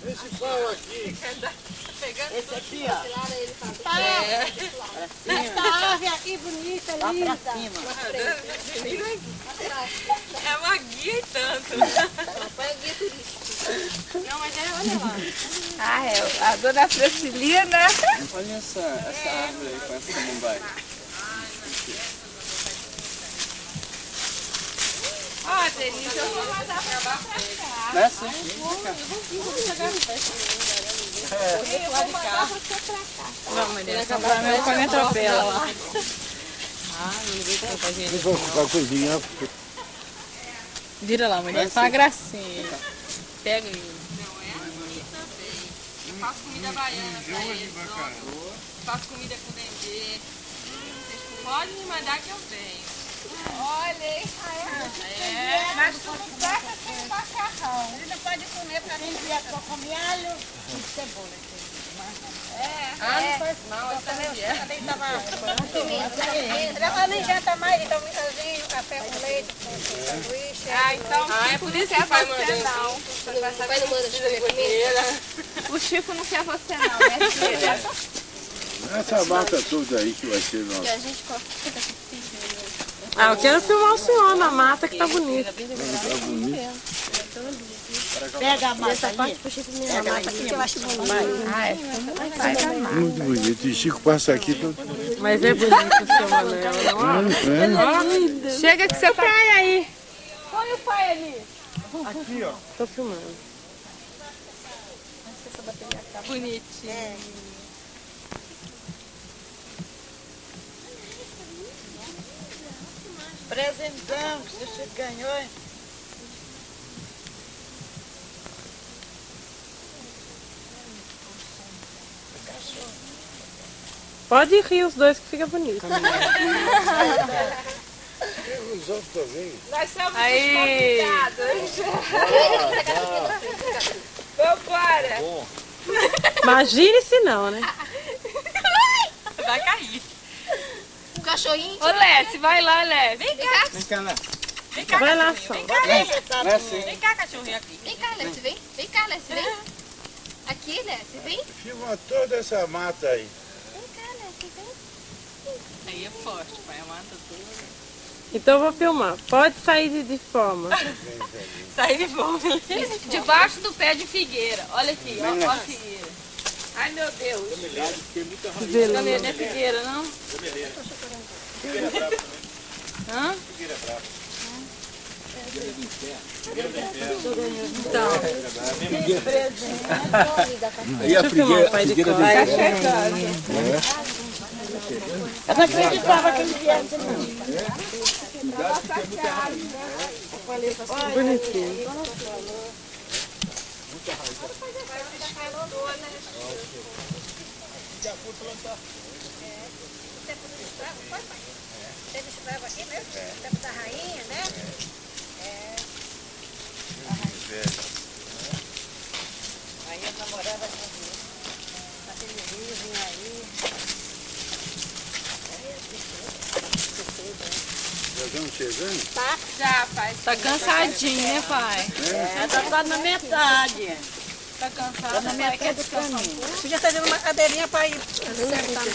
Esse pau aqui. Esse aqui, ó. Tá. Essa árvore aqui bonita, linda. É uma guia e tanto. Põe a guia turística. Não, mas é, olha lá. Ah, é. A dona Francilina. Olha essa, essa árvore aí, parece como vai. Ó, Denise, eu vou mandar pra cá. Desce. Eu vou mandar você pra cá. Não, Maria, só pra mim, põe me atropela lá. Ah, ninguém conta, gente. Eu vou ficar cozinhando. Vira lá, mulher. Só uma gracinha. Pega ele. Eu faço comida baiana pra eles. ó. Faço comida com dendê. Vocês podem me mandar que eu venho. Olha, hein? É, mas tu não toca sem macarrão. Ele não pode comer pra mim. Quem só come alho e cebola. É, Ah, não é. faz mal, eu também é. também tava [laughs] Ela nem janta mais, então minhazinho, café com leite, com sanduíche. Ah, então Ah, é Chico por não isso quer que vai você não. Você vai O saber pai não manda de comida. O Chico não quer você não, né, [laughs] filha? Essa mata toda aí que vai ser nossa. a gente corta. Ah, eu quero filmar o senhor na mata que tá bonito. Tá bonito. Pega a ali. me Pega aí, que eu acho bonito. Ah, é. Muito bonito. E Chico passa aqui todo. Mas é bonito o seu Manuel, não? É, é. Chega que você tá aí. Põe o pai ali. Aqui, ó. Tô filmando. Bonitinho. Presentão que você ganhou, hein? Pode rir os dois que fica bonito. Os outros também. Nós somos Aí. desconfiados. Vambora. Imagine se não, né? Vai cair. O cachorrinho. Ô, Lécio, vai lá, Lécio. Vem cá. Vem cá, né? Vem cá, Vai lá, só. Vem cá, sim. Vem cá, cachorrinho aqui. Vem cá, Lécio, vem. Vem cá, Lécio, vem. Aqui, Lécio, vem. Filma toda essa mata aí. Vem cá, Lécio, vem. Aí é forte, pai. A mata toda. Então eu vou filmar. Pode sair de, de forma. [laughs] Sai de fome. Debaixo do pé de figueira. Olha aqui, ó. Olha a figueira. Ai, meu Deus. Vê lá. Não é figueira, não? Hã? Então. E a Deixa eu filmar figueira, o pai de figueira cor. vem Tá cá. chegando. Eu não acreditava que ele viesse, não. Bonitinho. Teve escravo aqui mesmo? Tempo da rainha, né? É. Aí eu namorava com aquele riso aí. Já estamos chegando? Tá? Já, pai. Tá cansadinho, né, pai? É, tá quase na metade. Tá cansado, Tá na pai. Metade do caminho. Podia fazer uma cadeirinha pra ir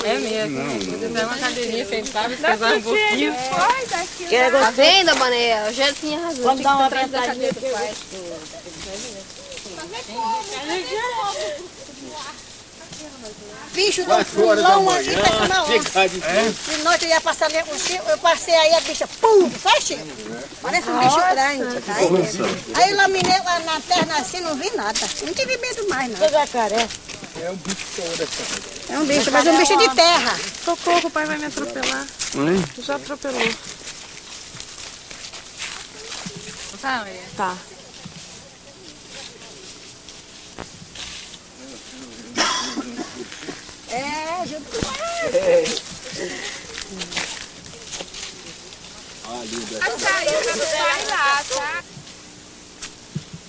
É mesmo. Não, não. Dá uma cadeirinha sentada e pesar um pouquinho. Foi daqui. Quer Tá vendo, Mané? Eu já tinha razão. Vamos dar uma que estar atrás da apertadinha cadeira do pai. Bicho da pulão aqui, pensa na onça. de noite eu ia passar ali com o Chico, eu passei aí a bicha, pum, sai Chico. Parece um bicho grande. Aí, aí eu laminei lá na perna assim, não vi nada. Não tive medo mais, não. Jacaré. É um bicho fora, cara. É um bicho, mas é um bicho de terra. Socorro, o pai vai me atropelar. Hein? Já atropelou. Tá, Maria? Tá. É, junto com Açaí pra você vai lá, tá?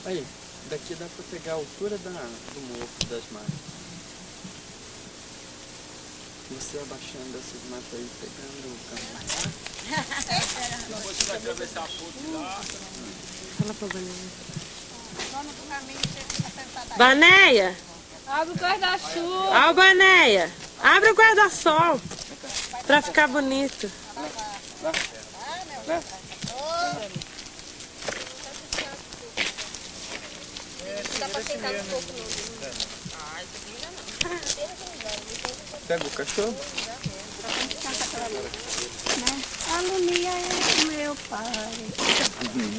Aí, daqui dá pra pegar a altura da, do morro das matas. Você abaixando essas matas aí, pegando o caminho. Você vai atravessar a ponte lá. Fala pra Vanéia. Vanéia! Abre o guarda-chuva. Ó, Vanéia! Abre o guarda-sol pra ficar bonito. Dá pra sentar um pouco no... Pega o cachorro. Alunia é meu pai.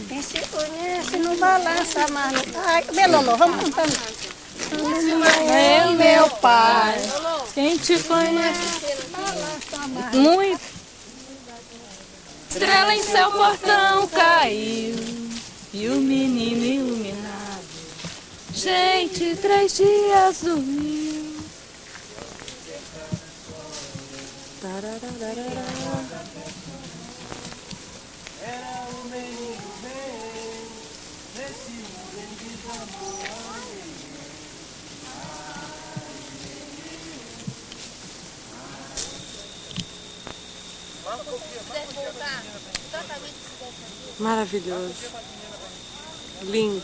Quem se conhece não balança mais. Ai, Melolô, vamos cantando. Alunia é meu pai. Quem te conhece? Muito. Estrela em seu portão caiu. e o menino iluminado. Gente, três dias dormiu. Tararararara. Era um menino bem, nesse bendito amor. Maravilhoso. Lindo.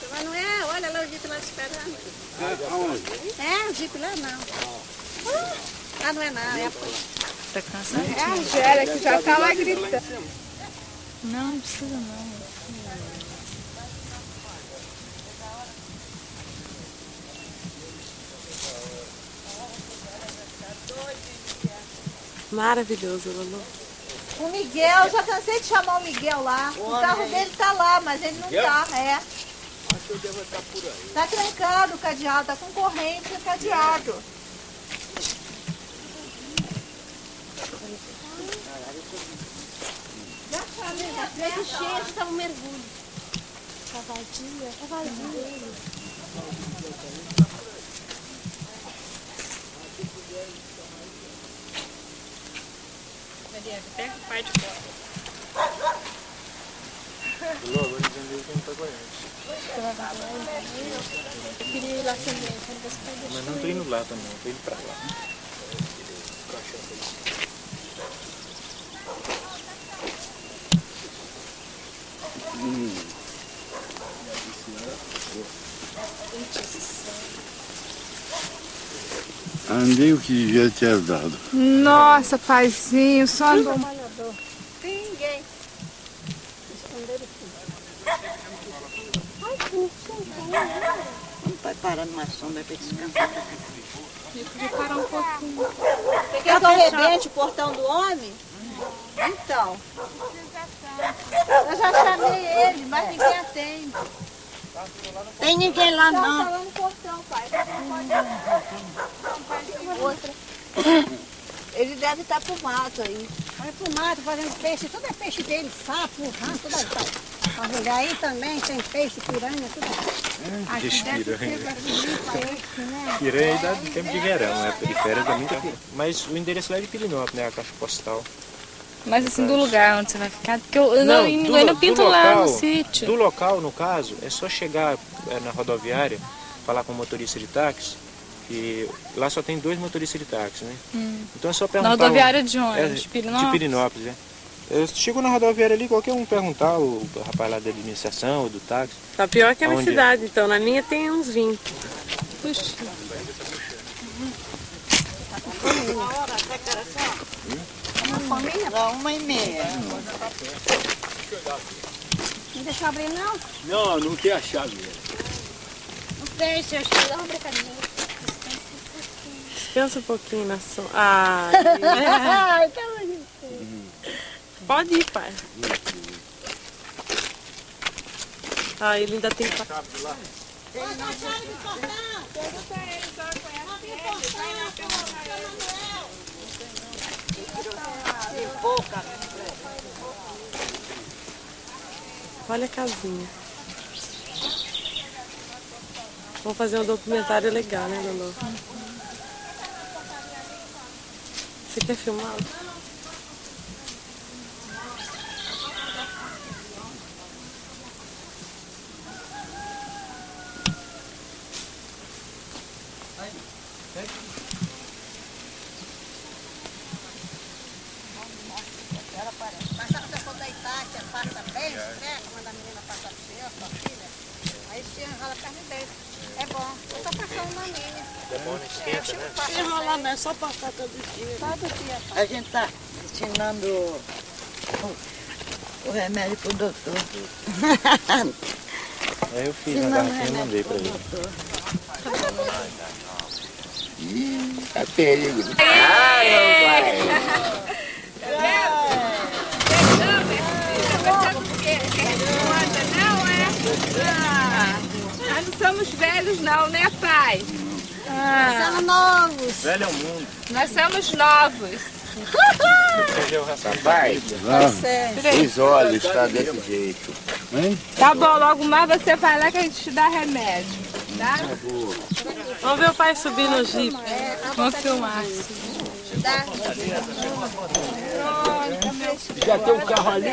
Seu Manuel, olha lá o Jeep lá te esperando. É, o Jeep lá não. Ah, não é não, é a Tá cansado? É a Angélia que já tá lá gritando. Não, não precisa não. Maravilhoso, Lulu. O Miguel, já cansei de chamar o Miguel lá. O, homem carro dele tá lá, mas ele não Miguel? tá, é. Acho que eu devo estar por aí. Tá trancado o cadeado, tá com corrente e cadeado. Já fez cheio, está um mergulho. Tá vazia, tá vazia. Pega o pai de fora. Logo, entendeu que não tá Eu queria ir lá também, quero ver se vai deixar. Mas não tô indo lá também, tô indo pra lá. Andei o que devia ter dado. Nossa, paizinho, só andou. Trabalhador. Tem ninguém. Esconderam tudo. Ai, que bonitinho. Vamos pa- parar numa sombra para descansar. Podia parar um pouquinho. Você quer que eu rebente o portão do homem? Então. Eu já chamei ele, mas ninguém atende. Tem ninguém lá Tá, não. tá lá no portão, pai. Outra. Ele deve estar pro mato aí. Vai pro mato fazendo peixe, tudo é peixe dele, sapo, rato, tudo tá. Jogar aí também tem peixe, piranha, tudo aí. Aqui Vixe, deve piranha. muito peixe, né? Piranha aí dá tempo de verão, né? Periférica dá muita piranha. Mas o endereço lá é de Pirinópolis, né? A caixa postal. Mas assim, do lugar onde você vai ficar, porque eu, eu não, do eu ainda lo- pinto do lá no local- sítio. Do local, no caso, é só chegar é, na rodoviária, falar com o motorista de táxi, e lá só tem dois motoristas de táxi, né? Hum. Então é só Na perguntar... rodoviária o- de onde? É, De Pirinópolis? De Pirinópolis, é. Eu chego na rodoviária ali, qualquer um perguntar, o rapaz lá da administração, ou do táxi. Tá pior que a minha é? cidade, então. Na minha tem uns 20. Puxa. Uma fominha? Lá, uma e meia. Não deixou abrir não? Não, não tem a chave. Não tem, seu filho, dá uma brincadeira. Descansa um pouquinho na sombra. Ah, Ai, [laughs] tá bonito. pode ir, pai. Ah, ele ainda tem... pa- Olha a casinha. Vamos fazer um documentário legal, né, Lolo? Você quer filmar? Mas sabe se eu for deitar, que passa bem, né? Quando a menina passa assim, ó, sua filha. Aí se enrola a perna dele. É bom. Eu tô passando na minha. É bom, não esquenta, né? Se enrolar não é só passar todo dia. Todo dia. A gente tá ensinando o, o remédio pro doutor. Aí [laughs] eu fiz na garrafinha e mandei pro pra ele. doutor. É perigo. Ai, meu Não é? somos velhos não, né, pai? Nós somos novos. Velho é o mundo. Nós somos novos. Rapaz? Os olhos tá desse jeito. Hein? Tá bom, logo mais você vai lá que a gente te dá remédio, tá? Vamos ver o pai subir no jipe. Vamos filmar. Já tem um carro ali,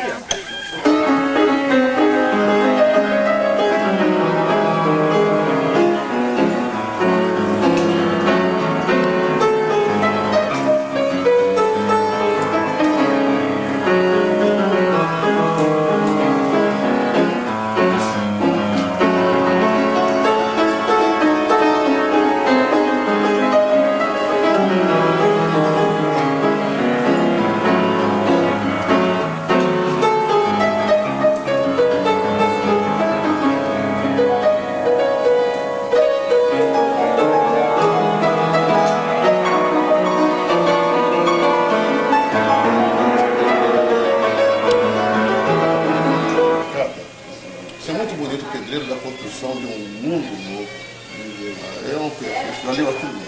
valeu tudo.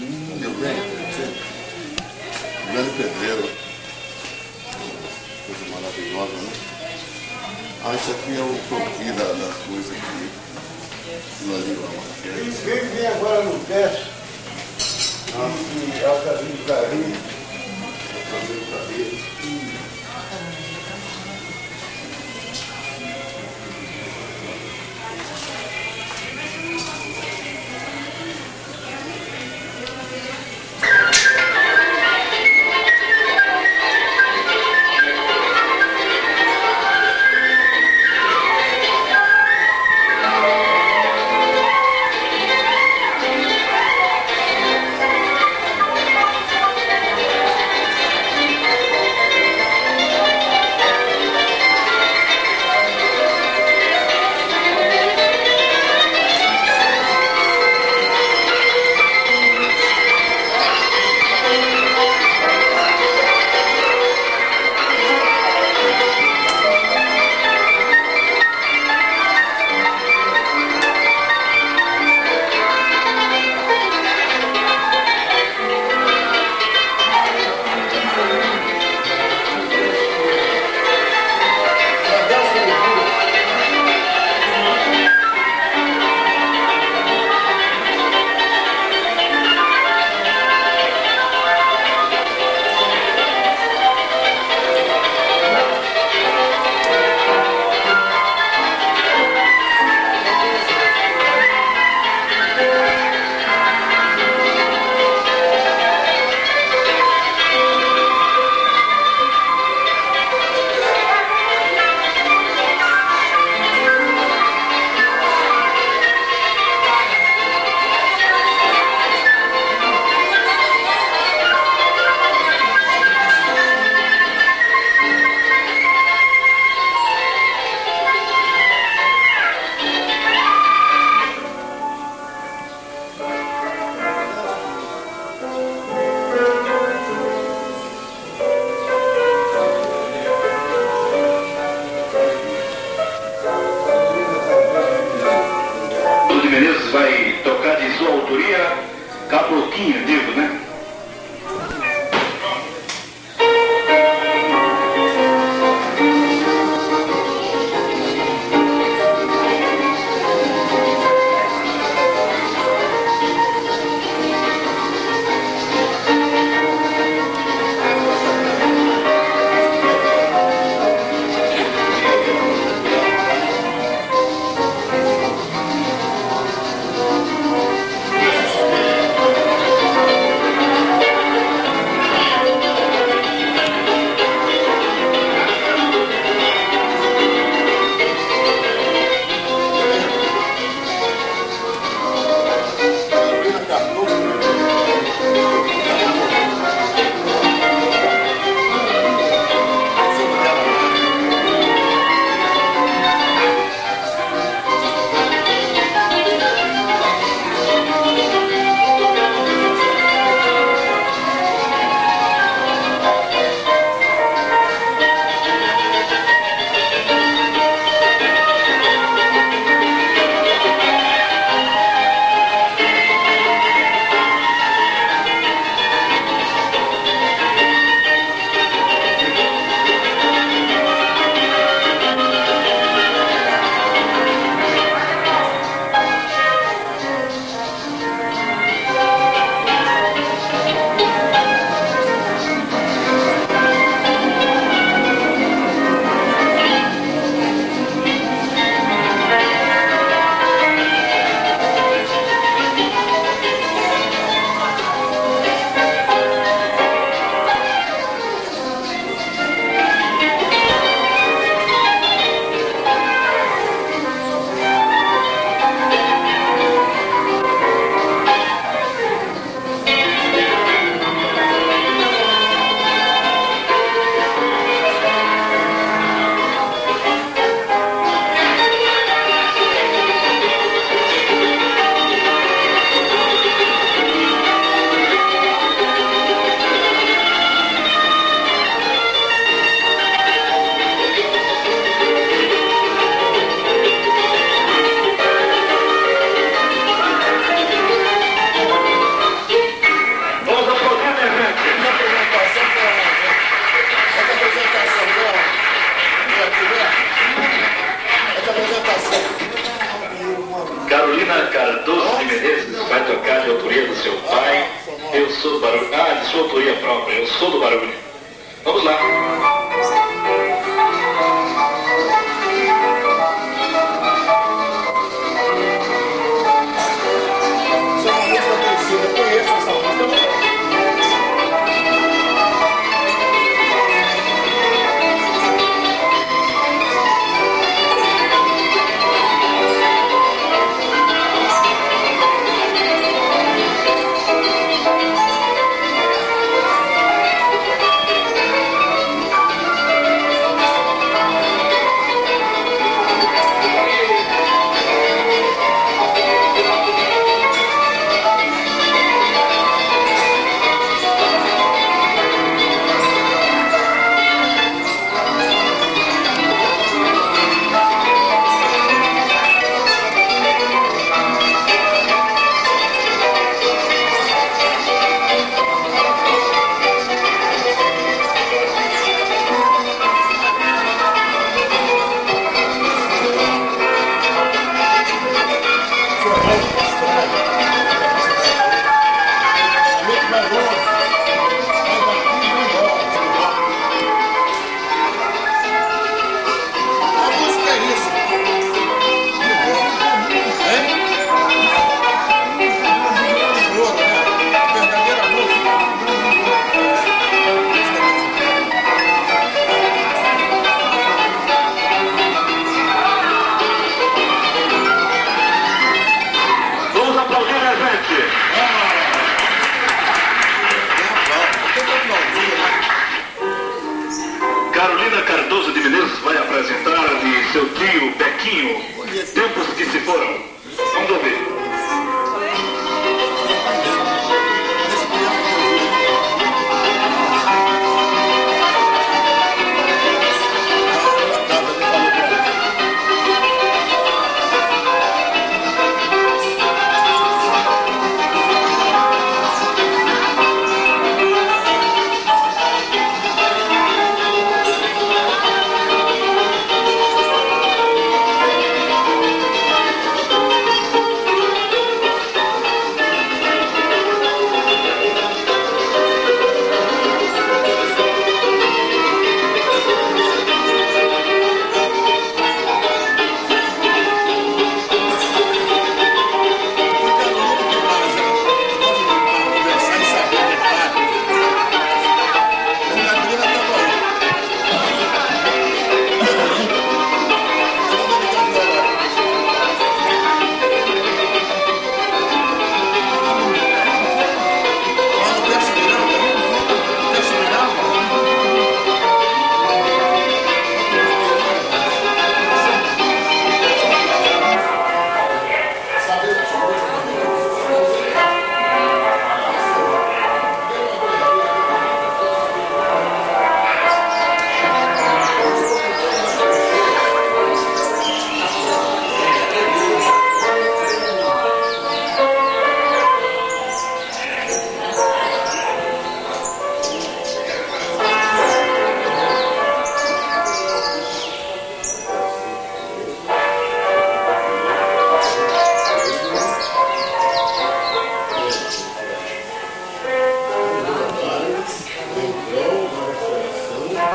Entendeu bem? Você- Um grande pedreiro. Coisa maravilhosa, né? Ah, isso aqui é o croquis da, da coisa aqui. Aquilo ali, ó. E quem vem agora no teste, aqui, Alcazinho do Carinho, Alcazinho do Carinho.